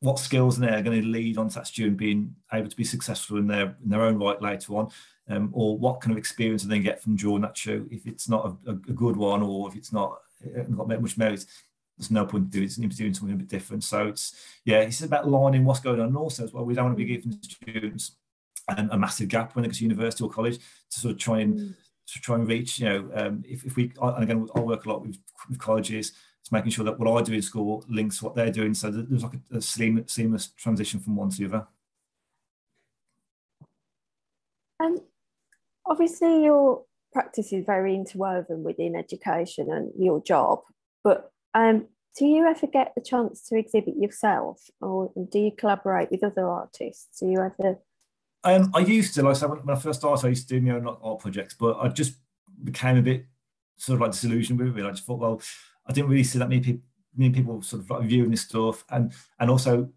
what skills in there are going to lead on to that student being able to be successful in their in their own right later on um, or what kind of experience do they get from drawing that show if it's not a, a good one or if it's not uh, not much merit there's no point to do it. Doing something a bit different. So it's yeah, it's about lining what's going on. And also as well, we don't want to be giving students um, a massive gap when they go to university or college to sort of try and mm. to try and reach. You know, um, if, if we and again, I work a lot with, with colleges. It's making sure that what I do in school links what they're doing, so there's like a, a seamless, seamless transition from one to the other. Um, obviously your practice is very interwoven within education and your job, but um, do you ever get the chance to exhibit yourself or do you collaborate with other artists? Do you ever? Um, I used to, like when I first started, I used to do my own art projects, but I just became a bit sort of like disillusioned with it. I just thought, well, I didn't really see that many people, many people sort of like viewing this stuff, and and also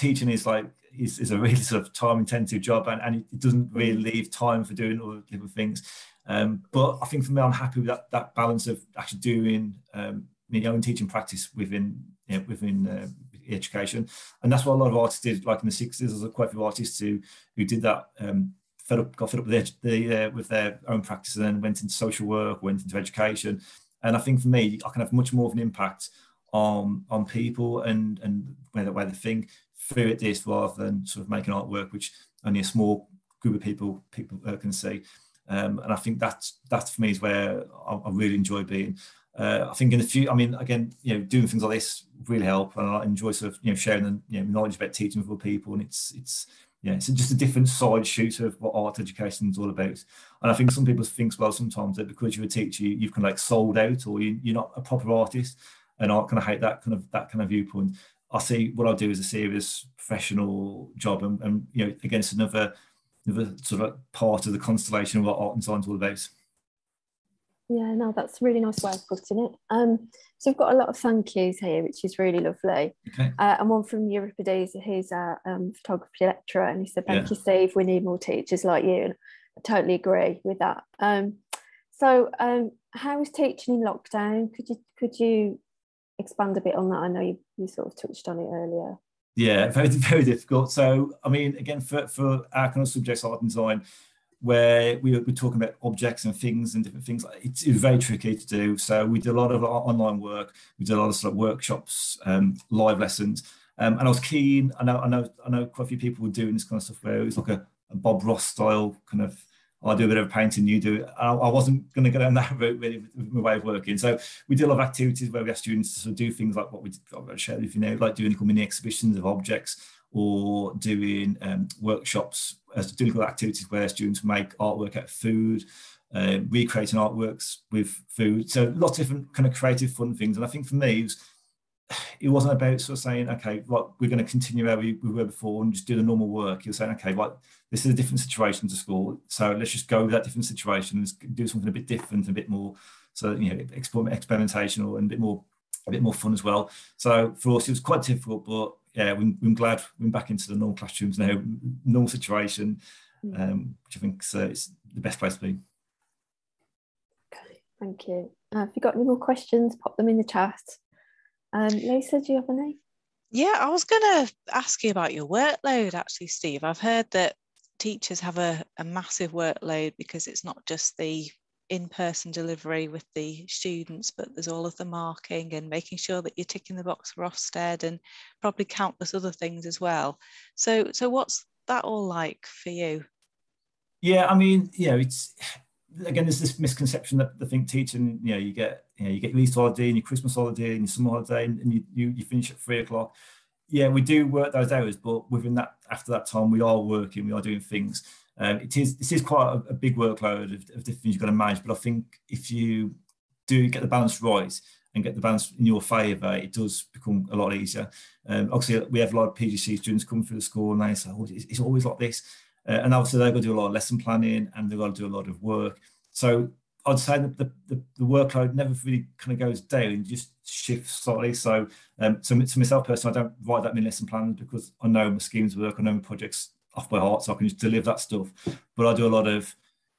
teaching is like is, is a really sort of time intensive job and, and it doesn't really mm. leave time for doing other different things. Um, but I think for me, I'm happy with that, that balance of actually doing um, my own teaching practice within you know, within uh, education, and that's what a lot of artists did. Like in the 60s, there's quite a few artists who who did that. Um, fed up, got fed up with their, the, uh, with their own practice, and then went into social work, went into education. And I think for me, I can have much more of an impact on on people and and where they, where they think through at this rather than sort of making artwork which only a small group of people people uh, can see. Um, and I think that's that for me is where I, I really enjoy being. Uh, I think in the future, I mean, again, you know, doing things like this really help, and I enjoy sort of you know sharing the you know knowledge about teaching with other people, and it's it's yeah, it's just a different side shoot of what art education is all about. And I think some people think well sometimes that because you're a teacher, you, have kind of like sold out, or you, are not a proper artist, and I kind of hate that kind of that kind of viewpoint. I see what I'll do as a serious professional job, and, and you know, against another another sort of part of the constellation of what art and science all about. Yeah, no, that's a really nice way of putting it. Um, so we've got a lot of thank yous here, which is really lovely. Okay. Uh, and one from Euripides, who's a um, photography lecturer, and he said, "Thank yeah. you, Steve. We need more teachers like you." And I totally agree with that. Um, So, um, how was teaching in lockdown? Could you could you expand a bit on that? I know you, you sort of touched on it earlier. Yeah, very very difficult. So, I mean, again, for for our kind of subjects, art and design, where we were, talking about objects and things and different things. It's, very tricky to do. So we did a lot of online work. We did a lot of sort of workshops, um, live lessons. Um, and I was keen. I know, I know, I know. Quite a few people were doing this kind of stuff where it was like a, a Bob Ross style kind of. I do a bit of painting, you do. I, I wasn't going to go down that route really with my way of working. So we do a lot of activities where we asked students to sort of do things like what we shared with you know, like doing little mini exhibitions of objects or doing um, workshops, uh, doing little activities where students make artwork out of food, uh, recreating artworks with food. So lots of different kind of creative, fun things. And I think for me, it, was, it wasn't about sort of saying, okay, well, we're going to continue where we, we were before and just do the normal work. You're saying, okay, well, this is a different situation to school. So let's just go with that different situation and do something a bit different, a bit more, so, you know, experimental and a bit more, a bit more fun as well. So for us, it was quite difficult, but yeah, we, I'm glad we're back into the normal classrooms now, normal situation, mm. um, which I think uh, is the best place to be. Okay, thank you. Uh, if you've got any more questions, pop them in the chat. Um, Lisa, do you have any? Yeah, I was going to ask you about your workload actually, Steve. I've heard that teachers have a, a massive workload because it's not just the in-person delivery with the students, but there's all of the marking and making sure that you're ticking the box for Ofsted and probably countless other things as well. So, so what's that all like for you? Yeah, I mean, you know, it's again, there's this misconception that I think teaching, you know, you get, you know, you get your Easter holiday and your Christmas holiday and your summer holiday and, you, you, you finish at three o'clock. Yeah, we do work those hours, but within that, after that time, we are working, we are doing things. Um, it is this is quite a, a big workload of, of, different things you've got to manage. But I think if you do get the balance right and get the balance in your favour, it does become a lot easier. Um, obviously, we have a lot of PGC students coming through the school and they say, "Oh, it's always like this," uh, and obviously they've got to do a lot of lesson planning and they've got to do a lot of work. So I'd say that the, the, the, workload never really kind of goes down, just shifts slightly. So, um, so to myself personally, I don't write that many lesson plans because I know my schemes work, I know my projects off by heart, so I can just deliver that stuff. But I do a lot of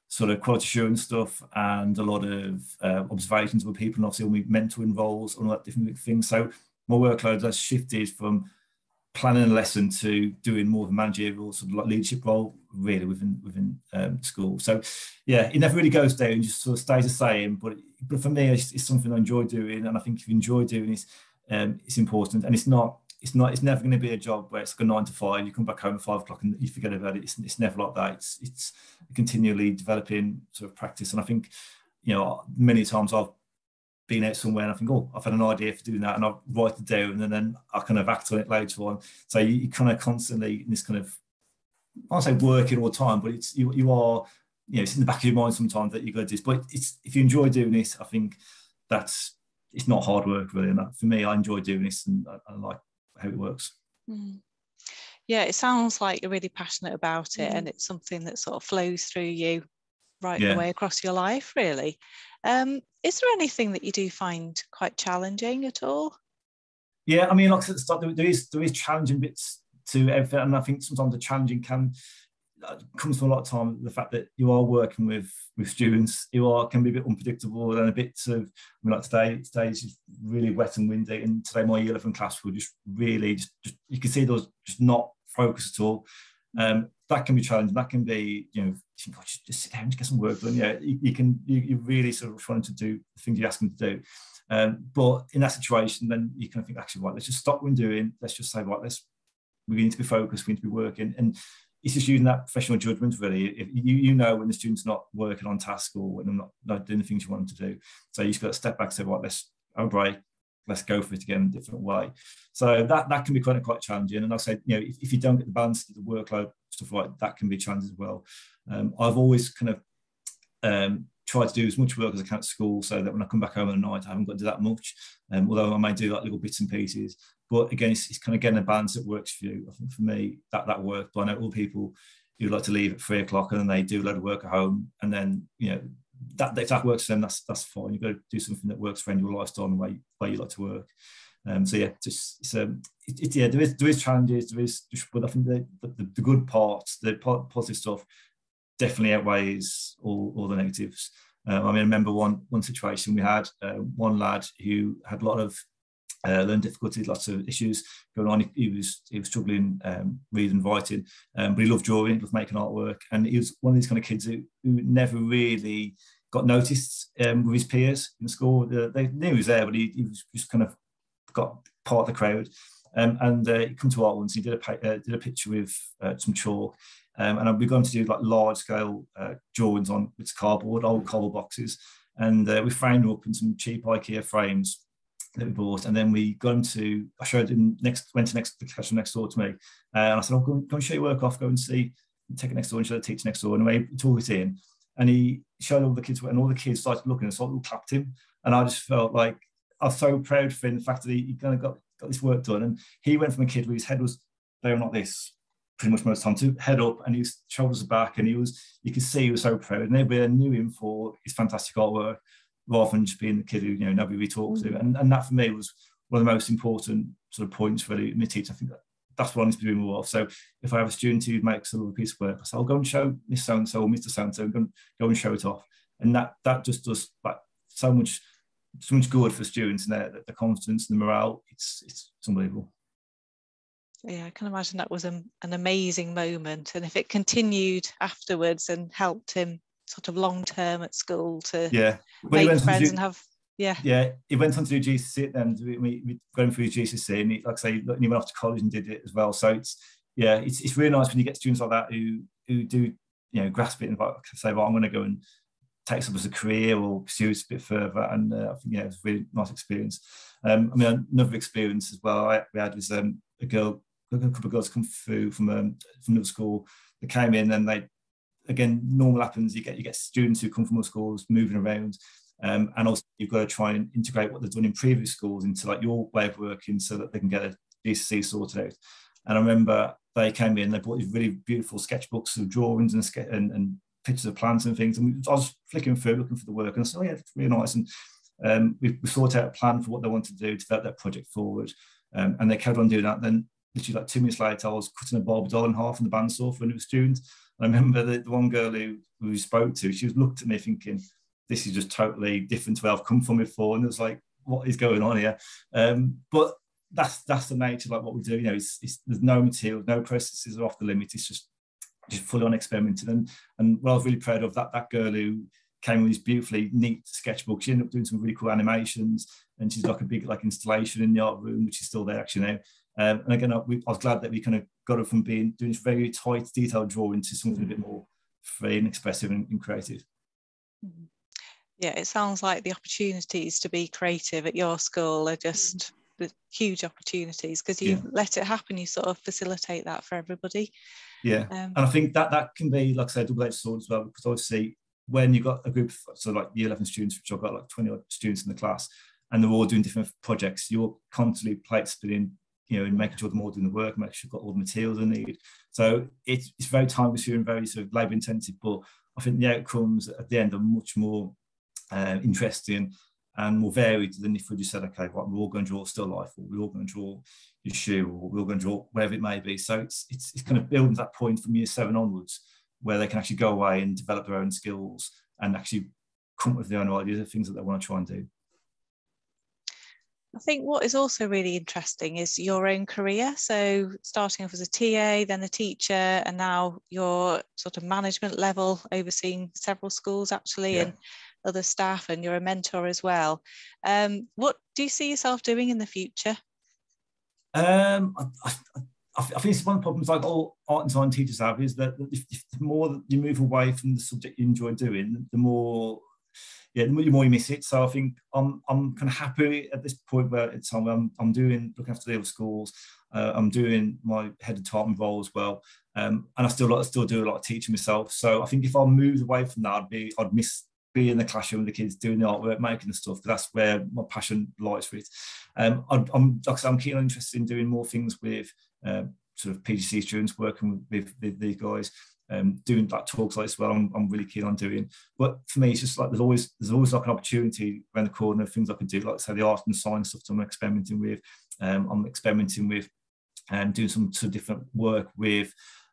sort of quality assurance stuff and a lot of uh, observations with people, and obviously all my mentoring roles and all that different things. So my workload has shifted from planning a lesson to doing more of a managerial sort of leadership role really within within um, school. So yeah, it never really goes down, just sort of stays the same. But but for me, it's, it's something I enjoy doing, and I think if you enjoy doing it, um, it's important, and it's not it's not it's never going to be a job where it's like a nine to five you come back home at five o'clock and you forget about it it's, it's never like that it's it's continually developing sort of practice and i think you know many times i've been out somewhere and i think oh i've had an idea for doing that and i write it down and then i kind of act on it later on so you, you kind of constantly in this kind of i won't say working all the time but it's you, you are you know it's in the back of your mind sometimes that you've got to do this but it's if you enjoy doing this i think that's it's not hard work really and that, for me i enjoy doing this and I, I like how it works. Mm. Yeah, it sounds like you're really passionate about it, mm. and it's something that sort of flows through you right yeah. the way across your life, really. Um, is there anything that you do find quite challenging at all? Yeah, I mean, like I said, there is there is challenging bits to everything, and I think sometimes the challenging can comes from a lot of time the fact that you are working with with students who are can be a bit unpredictable and a bit of I mean like today today is really wet and windy and today my year 11 class were just really just, just you can see those just not focused at all um, that can be challenging that can be you know just, just sit down and get some work done. Yeah you, you can you, you really sort of trying to do the things you ask them to do. Um, but in that situation then you kind of think actually right let's just stop what we're doing. Let's just say right let's we need to be focused we need to be working. And it's just using that professional judgment really. If you, you know when the student's not working on task or when they're not, not doing the things you want them to do. So you just got to step back and say, right, let's have a break, let's go for it again in a different way. So that that can be quite quite challenging. And I said, you know, if, if you don't get the balance to the workload, stuff like that can be challenging as well. Um, I've always kind of um, tried to do as much work as I can at school so that when I come back home at night, I haven't got to do that much. Um, although I may do like little bits and pieces. But again, it's, it's, kind of getting a balance that works for you. I think for me, that that worked. But I know all people who like to leave at three o'clock and then they do a lot of work at home. And then, you know, that if that works for them, that's that's fine. You've got to do something that works for your lifestyle and the way, way you like to work. Um, so yeah, just it's um, it, yeah, there is there is challenges, there is, but I think the, the, the good parts, the positive stuff, definitely outweighs all, all the negatives. Um, I mean, I remember one one situation we had uh, one lad who had a lot of uh, learning difficulties, lots of issues going on. He, he was he was struggling um, reading writing, um, but he loved drawing, loved making artwork, and he was one of these kind of kids who, who never really got noticed um, with his peers in school. They knew he was there, but he, he, was just kind of got part of the crowd. Um, and uh, he come to art once. He did a uh, did a picture with uh, some chalk, um, and we're going to do like large scale uh, drawings on cardboard, old cardboard boxes, and we framed them up in some cheap IKEA frames that we bought, and then we got him to. I showed him next, went to next the classroom next door to me, uh, and I said, "Oh, go, go and show your work off. Go and see, take it next door and show the teacher next door." And we took it in, and he showed all the kids, and all the kids started looking, and so all clapped him, and I just felt like I was so proud for him the fact that he, he kind of got got this work done, and he went from a kid whose head was very not this pretty much most of the time to head up and his shoulders back and he was you could see he was so proud and everybody knew him for his fantastic artwork rather than just being the kid who you know nobody really talks mm-hmm. to. And, and that for me was one of the most important sort of points really in my teach. I think that that's what I need to be doing more of. So if I have a student who makes a little piece of work, I say, I'll go and show Miss So and so or Mr. So and so, go and go and show it off. And that that just does like so much so much good for students and their, the confidence and the morale. It's it's, it's unbelievable. Yeah, I can imagine that was a, an amazing moment. And if it continued afterwards and helped him sort of long term at school to yeah. Make friends do, and have yeah. Yeah he went on to do GCSE then we, we going through GCSE and he, like I say he went off to college and did it as well. So it's yeah it's, it's really nice when you get students like that who who do you know grasp it and like say well I'm going to go and take up as a career or pursue it a bit further. And uh, I think yeah it's a really nice experience. Um, I mean another experience as well I, we had was um, a girl a couple of girls come through from um, from middle school. They came in and they again, normal happens. You get you get students who come from other schools moving around, um, and also you've got to try and integrate what they've done in previous schools into like your way of working, so that they can get a GCSE sorted out. And I remember they came in, they brought these really beautiful sketchbooks of drawings and, and, and pictures of plants and things. And I was flicking through, looking for the work, and I said, "Oh yeah, it's really nice." And um, we, we sorted out a plan for what they wanted to do to develop that project forward. Um, and they carried on doing that. Then literally like two minutes later, I was cutting a Barbie doll in half on the bandsaw for a new student. I remember the, the one girl who, who we spoke to, she was looked at me thinking, this is just totally different to where I've come from before. And it was like, what is going on here? Um, but that's that's the nature of like what we do. You know, it's, it's, there's no material, no processes are off the limit. It's just just fully on experimenting. And and what I was really proud of that that girl who came with these beautifully neat sketchbooks. She ended up doing some really cool animations, and she's like a big like installation in the art room, which is still there actually now. Um, and again, I, we, I, was glad that we kind of got it from being doing very tight, detailed drawing to something a bit more free and expressive and, and creative. Mm-hmm. Yeah, it sounds like the opportunities to be creative at your school are just the huge opportunities because you yeah. let it happen. You sort of facilitate that for everybody. Yeah, um, and I think that that can be, like I said, double-edged sword as well because obviously when you've got a group, of, so like year 11 students, which I've got like 20 odd students in the class, and they're all doing different projects, you're constantly plate spinning you know, and making sure they're all doing the work, making sure they've got all the materials they need. So it's, it's very time consuming, very sort of labour intensive, but I think the outcomes at the end are much more uh, interesting and more varied than if we just said, okay, right, we're all going to draw still life, or we're all going to draw your shoe, or we're all going to draw wherever it may be. So it's, it's, it's kind of building that point from year seven onwards where they can actually go away and develop their own skills and actually come up with their own ideas of things that they want to try and do. I think what is also really interesting is your own career. So starting off as a TA, then a teacher, and now you're sort of management level, overseeing several schools actually, yeah. and other staff, and you're a mentor as well. Um, what do you see yourself doing in the future? Um, I, I, I, think it's one of the problems like all art and design teachers have is that if, if the more that you move away from the subject you enjoy doing, the more yeah, the more you miss it. So I think I'm I'm kind of happy at this point where it's time I'm I'm doing looking after the other schools. Uh, I'm doing my head of department role as well, um, and I still I still do a lot of teaching myself. So I think if I moved away from that, I'd be I'd miss being in the classroom with the kids doing the artwork, making the stuff. That's where my passion lies for it. Um, I, I'm like I said, I'm keen on interested in doing more things with uh, sort of PGC students, working with, with these guys um, doing like talks like this well I'm, I'm really keen on doing but for me it's just like there's always there's always like an opportunity around the corner of things I can do like say the art and science stuff I'm experimenting with um, I'm experimenting with and um, doing some sort of different work with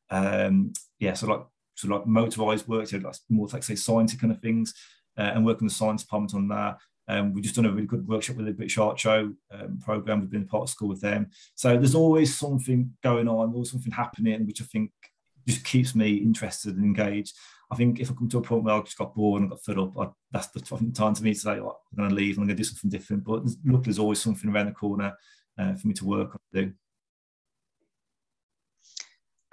um, yeah so like sort of like motorized work so like more like say science kind of things uh, and working the science department on that. Um, we've just done a really good workshop with the British Art Show um, program. We've been part of school with them. So there's always something going on, always something happening, which I think just keeps me interested and engaged. I think if I come to a point where I just got bored and got fed up, I, that's the time to me to say, oh, I'm going to leave, and I'm going to do something different. But look, there's always something around the corner uh, for me to work on. Do.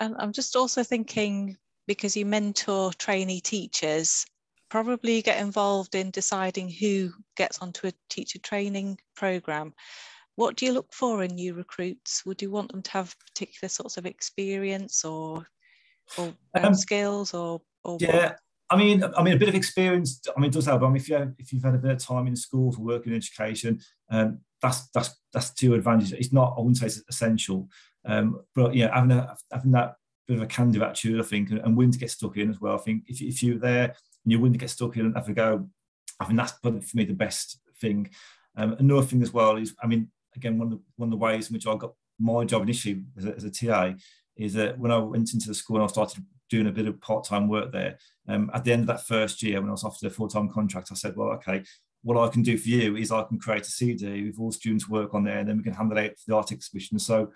And I'm just also thinking, because you mentor trainee teachers, probably get involved in deciding who gets onto a teacher training program. What do you look for in new recruits? Would you want them to have particular sorts of experience or or um, skills or, or yeah? What? I mean, I mean, a bit of experience. I mean, does help. I mean, if you if you've had a bit of time in school for work in education, um, that's that's that's two advantages. It's not. I wouldn't say it's essential, um, but yeah, having a, having that bit of a can-do attitude, I think, and, and willing to get stuck in as well. I think if, if you're there and you're willing to get stuck in and have a go, I think that's probably for me the best thing. Um, another thing as well is, I mean, again, one of the, one of the ways in which I got my job initially as a, as a TA is that when I went into the school and I started doing a bit of part-time work there, um, at the end of that first year, when I was offered a full-time contract, I said, well, okay, what I can do for you is I can create a CD with all students work on there, and then we can hand it out for the art exhibition. So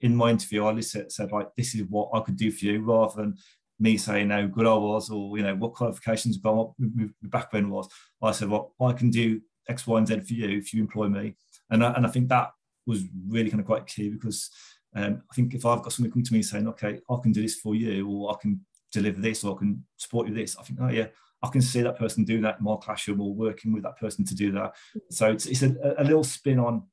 in my interview, I said, said like, this is what I could do for you, rather than me saying how good I was or you know what qualifications I've got, what my background was. I said, well, I can do X, Y, and Z for you if you employ me, and I, and I think that was really kind of quite key because um, I think if I've got somebody coming to me saying, okay, I can do this for you, or I can deliver this, or I can support you this, I think, oh yeah, I can see that person do that in my classroom or working with that person to do that. So it's, it's a, a little spin on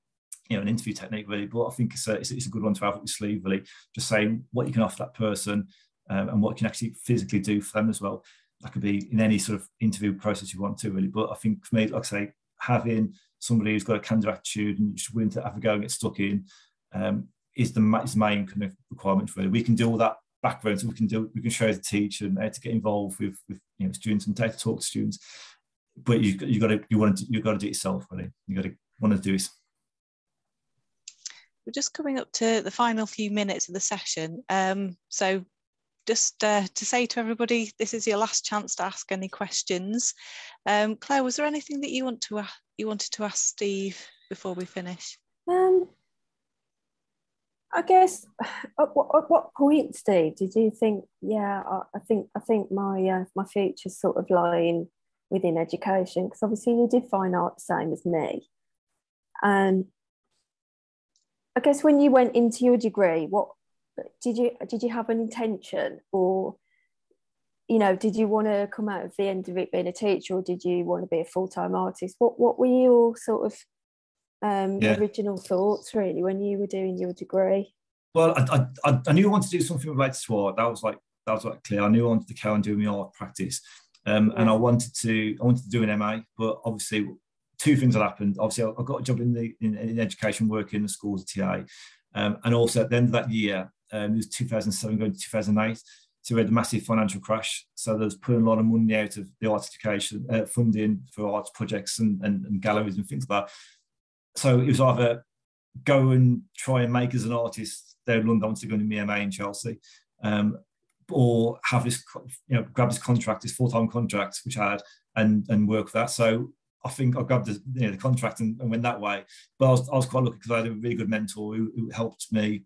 you know an interview technique really but i think it's a, it's a, good one to have up your sleeve really just saying what you can offer that person um, and what you can actually physically do for them as well. That could be in any sort of interview process you want to really. But I think for me, like I say, having somebody who's got a candid attitude and just willing to have a go and get stuck in um, is the main kind of requirement really. We can do all that background, so we can do we can show the teacher and how to get involved with with you know students and how to talk to students. But you you got to you want to you got to do it yourself really. You got to want to do it. We're just coming up to the final few minutes of the session. Um, so just uh, to say to everybody, this is your last chance to ask any questions. Um, Claire, was there anything that you want to you wanted to ask Steve before we finish? I guess at what, at what, point, Steve, did you think? Yeah, I, I think I think my uh, my future's sort of lying within education? Because obviously you did fine art the same as me, and I guess when you went into your degree, what did you did you have an intention? Or you know did you want to come out of the end of it being a teacher or did you want to be a full-time artist? What what were your sort of um, yeah. original thoughts really when you were doing your degree well I, I, I knew I wanted to do something related to art that was like that was like clear I knew I wanted to carry on doing my art practice um, yeah. and I wanted to I wanted to do an MA but obviously two things had happened obviously I, I got a job in the in, in education working in the schools at TA um, and also at the end of that year um, it was 2007 going to 2008. So we had a massive financial crash. So there was putting a lot of money out of the arts education uh, funding for arts projects and, and, and, galleries and things like that. So it was either go and try and make as an artist there in London, to go into MA in Chelsea, um, or have this, you know, grab this contract, this full-time contract, which I had, and and work with that. So I think I grabbed the, you know, the contract and, and, went that way. But I was, I was quite lucky because I had a really good mentor who, who helped me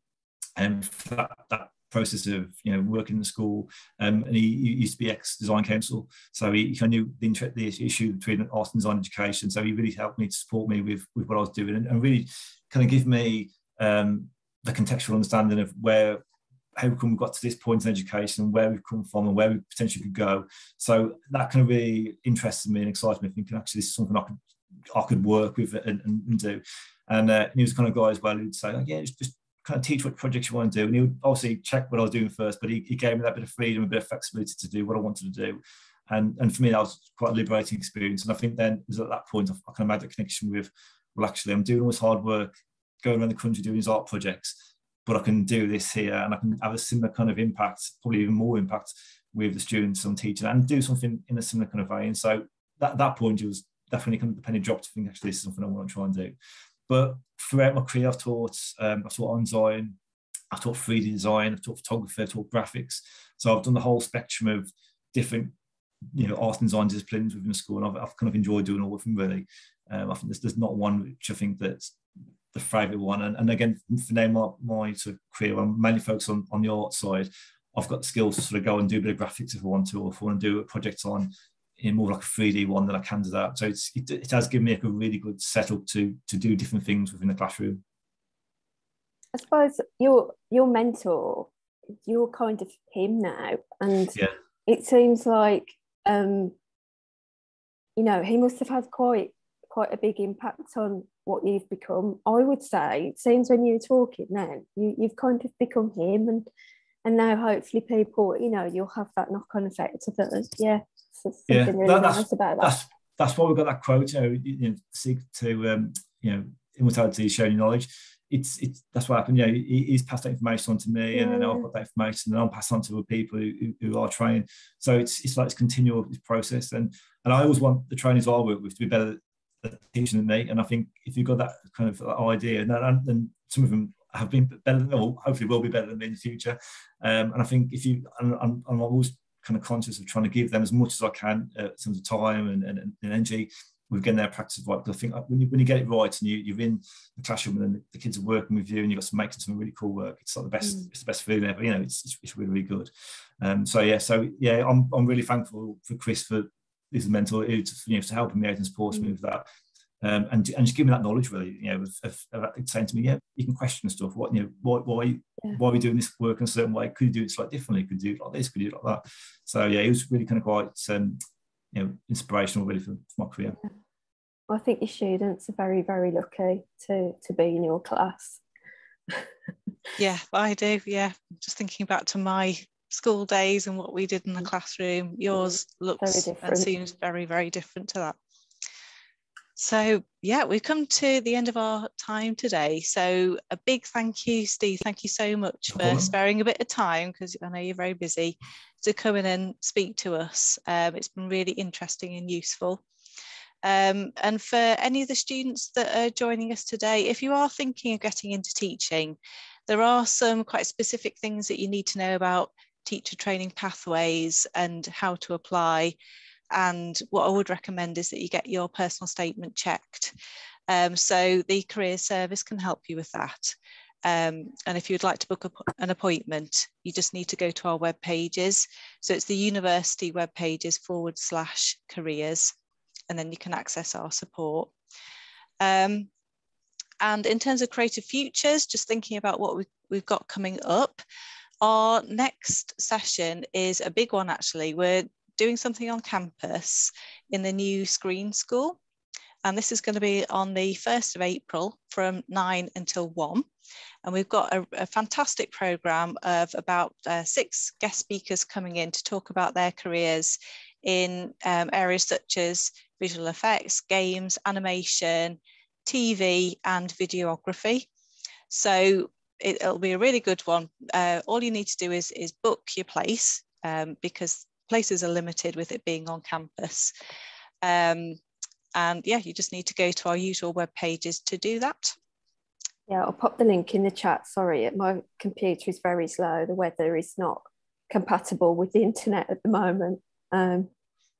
and that, that process of you know working in the school. Um, and he, he, used to be ex design council so he, he kind of knew the, the issue between art and design education. So he really helped me to support me with, with what I was doing and, and really kind of give me um, the contextual understanding of where how come we got to this point in education and where we've come from and where we potentially could go. So that kind of really interested me and excited me thinking actually this is something I could I could work with and, and do. And, uh, and he was kind of guy as well who'd say oh, yeah just kind of teach what projects you want to do. And he would obviously check what I was doing first, but he, he gave me that bit of freedom, a bit of flexibility to do what I wanted to do. And, and for me, that was quite a liberating experience. And I think then was at that point I kind of made that connection with, well, actually, I'm doing all this hard work, going around the country doing these art projects, but I can do this here and I can have a similar kind of impact, probably even more impact with the students I'm teaching and do something in a similar kind of way. And so that, that point, it was definitely kind of the penny dropped to think, actually, this is something I want to try and do. But throughout my career, I've taught, um, I've taught design, I've taught 3D design, I've taught photography, I've taught graphics. So I've done the whole spectrum of different you know art and design disciplines within school, and I've, I've kind of enjoyed doing all of them really. Um, I think there's, there's not one which I think that's the favourite one. And, and again, for now, my, my sort of career, I'm mainly focused on, on the art side. I've got the skills to sort of go and do a bit of graphics if I want to, or if I want to do a project on in more like a 3D one that I can do that. So it's, it, it has given me like a really good setup to to do different things within the classroom. I suppose your your mentor, you're kind of him now, and yeah. it seems like um, you know he must have had quite quite a big impact on what you've become. I would say it seems when you're talking then you you've kind of become him, and and now hopefully people you know you'll have that knock on effect of it. Yeah, something yeah, really that, nice about that. That's, that's why we've got that quote. You know, you know seek to um, you know immortality is sharing knowledge it's it's that's what happened. Yeah, he, he's passed that information on to me, and then I've got that information, and I'll pass on to the people who, who, are trained. So it's it's like it's continual process, and and I always want the trainees I work with to be better at teaching than me. And I think if you've got that kind of idea, and then some of them have been better than, or hopefully will be better than me in the future. Um, and I think if you, I'm, I'm always kind of conscious of trying to give them as much as I can uh, in terms of time and, and, and energy we're getting their practice right. But I think when you, when you get it right and you, you're in the classroom and the, kids are working with you and you've got some making some really cool work, it's like the best, mm. it's the best feeling ever. You know, it's, it's, it's, really, really good. Um, so yeah, so yeah, I'm, I'm really thankful for Chris for his mentor, who you know, to helping me out and supporting mm. me with that. Um, and, and just give me that knowledge really, you know, of, of, of, saying to me, yeah, you can question stuff. What, you know, why, why, yeah. why are we doing this work in a certain way? Could you do it slightly differently? Could you do it like this? Could you do it like that? So yeah, it was really kind of quite, um, you know, inspirational really for, for my career. Yeah. I think your students are very, very lucky to to be in your class. yeah, I do. Yeah, just thinking back to my school days and what we did in the mm. classroom. Yours looks and seems very, very different to that. So yeah, we've come to the end of our time today. So a big thank you, Steve. Thank you so much for sparing a bit of time because I know you're very busy to come in and speak to us. Um, it's been really interesting and useful. Um, and for any of the students that are joining us today, if you are thinking of getting into teaching, there are some quite specific things that you need to know about teacher training pathways and how to apply. And what I would recommend is that you get your personal statement checked. Um, so the career service can help you with that. Um, and if you'd like to book a, an appointment, you just need to go to our web pages. So it's the university web pages forward slash careers and then you can access our support. Um, and in terms of creative futures, just thinking about what we, we've got coming up, our next session is a big one actually. We're doing something on campus in the new screen school. And this is going to be on the 1st of April from 9 until 1. And we've got a, a fantastic programme of about uh, six guest speakers coming in to talk about their careers in um, areas such as visual effects, games, animation, TV, and videography. So it, will be a really good one. Uh, all you need to do is, is book your place um, because places are limited with it being on campus. Um, and yeah, you just need to go to our usual web pages to do that. Yeah, I'll pop the link in the chat. Sorry, my computer is very slow. The weather is not compatible with the internet at the moment. Um,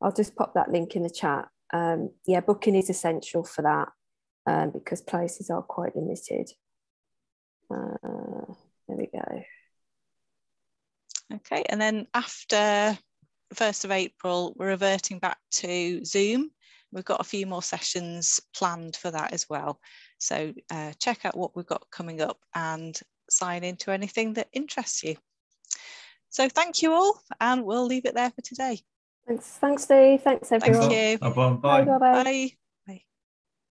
I'll just pop that link in the chat um, yeah, booking is essential for that um, because places are quite limited. Uh, there we go. Okay, and then after 1st of April, we're reverting back to Zoom. We've got a few more sessions planned for that as well. So uh, check out what we've got coming up and sign into anything that interests you. So thank you all, and we'll leave it there for today. Thanks, thanks, Dave. Thanks, everyone. Thank you. Bye. Bye. Bye. Bye. Bye.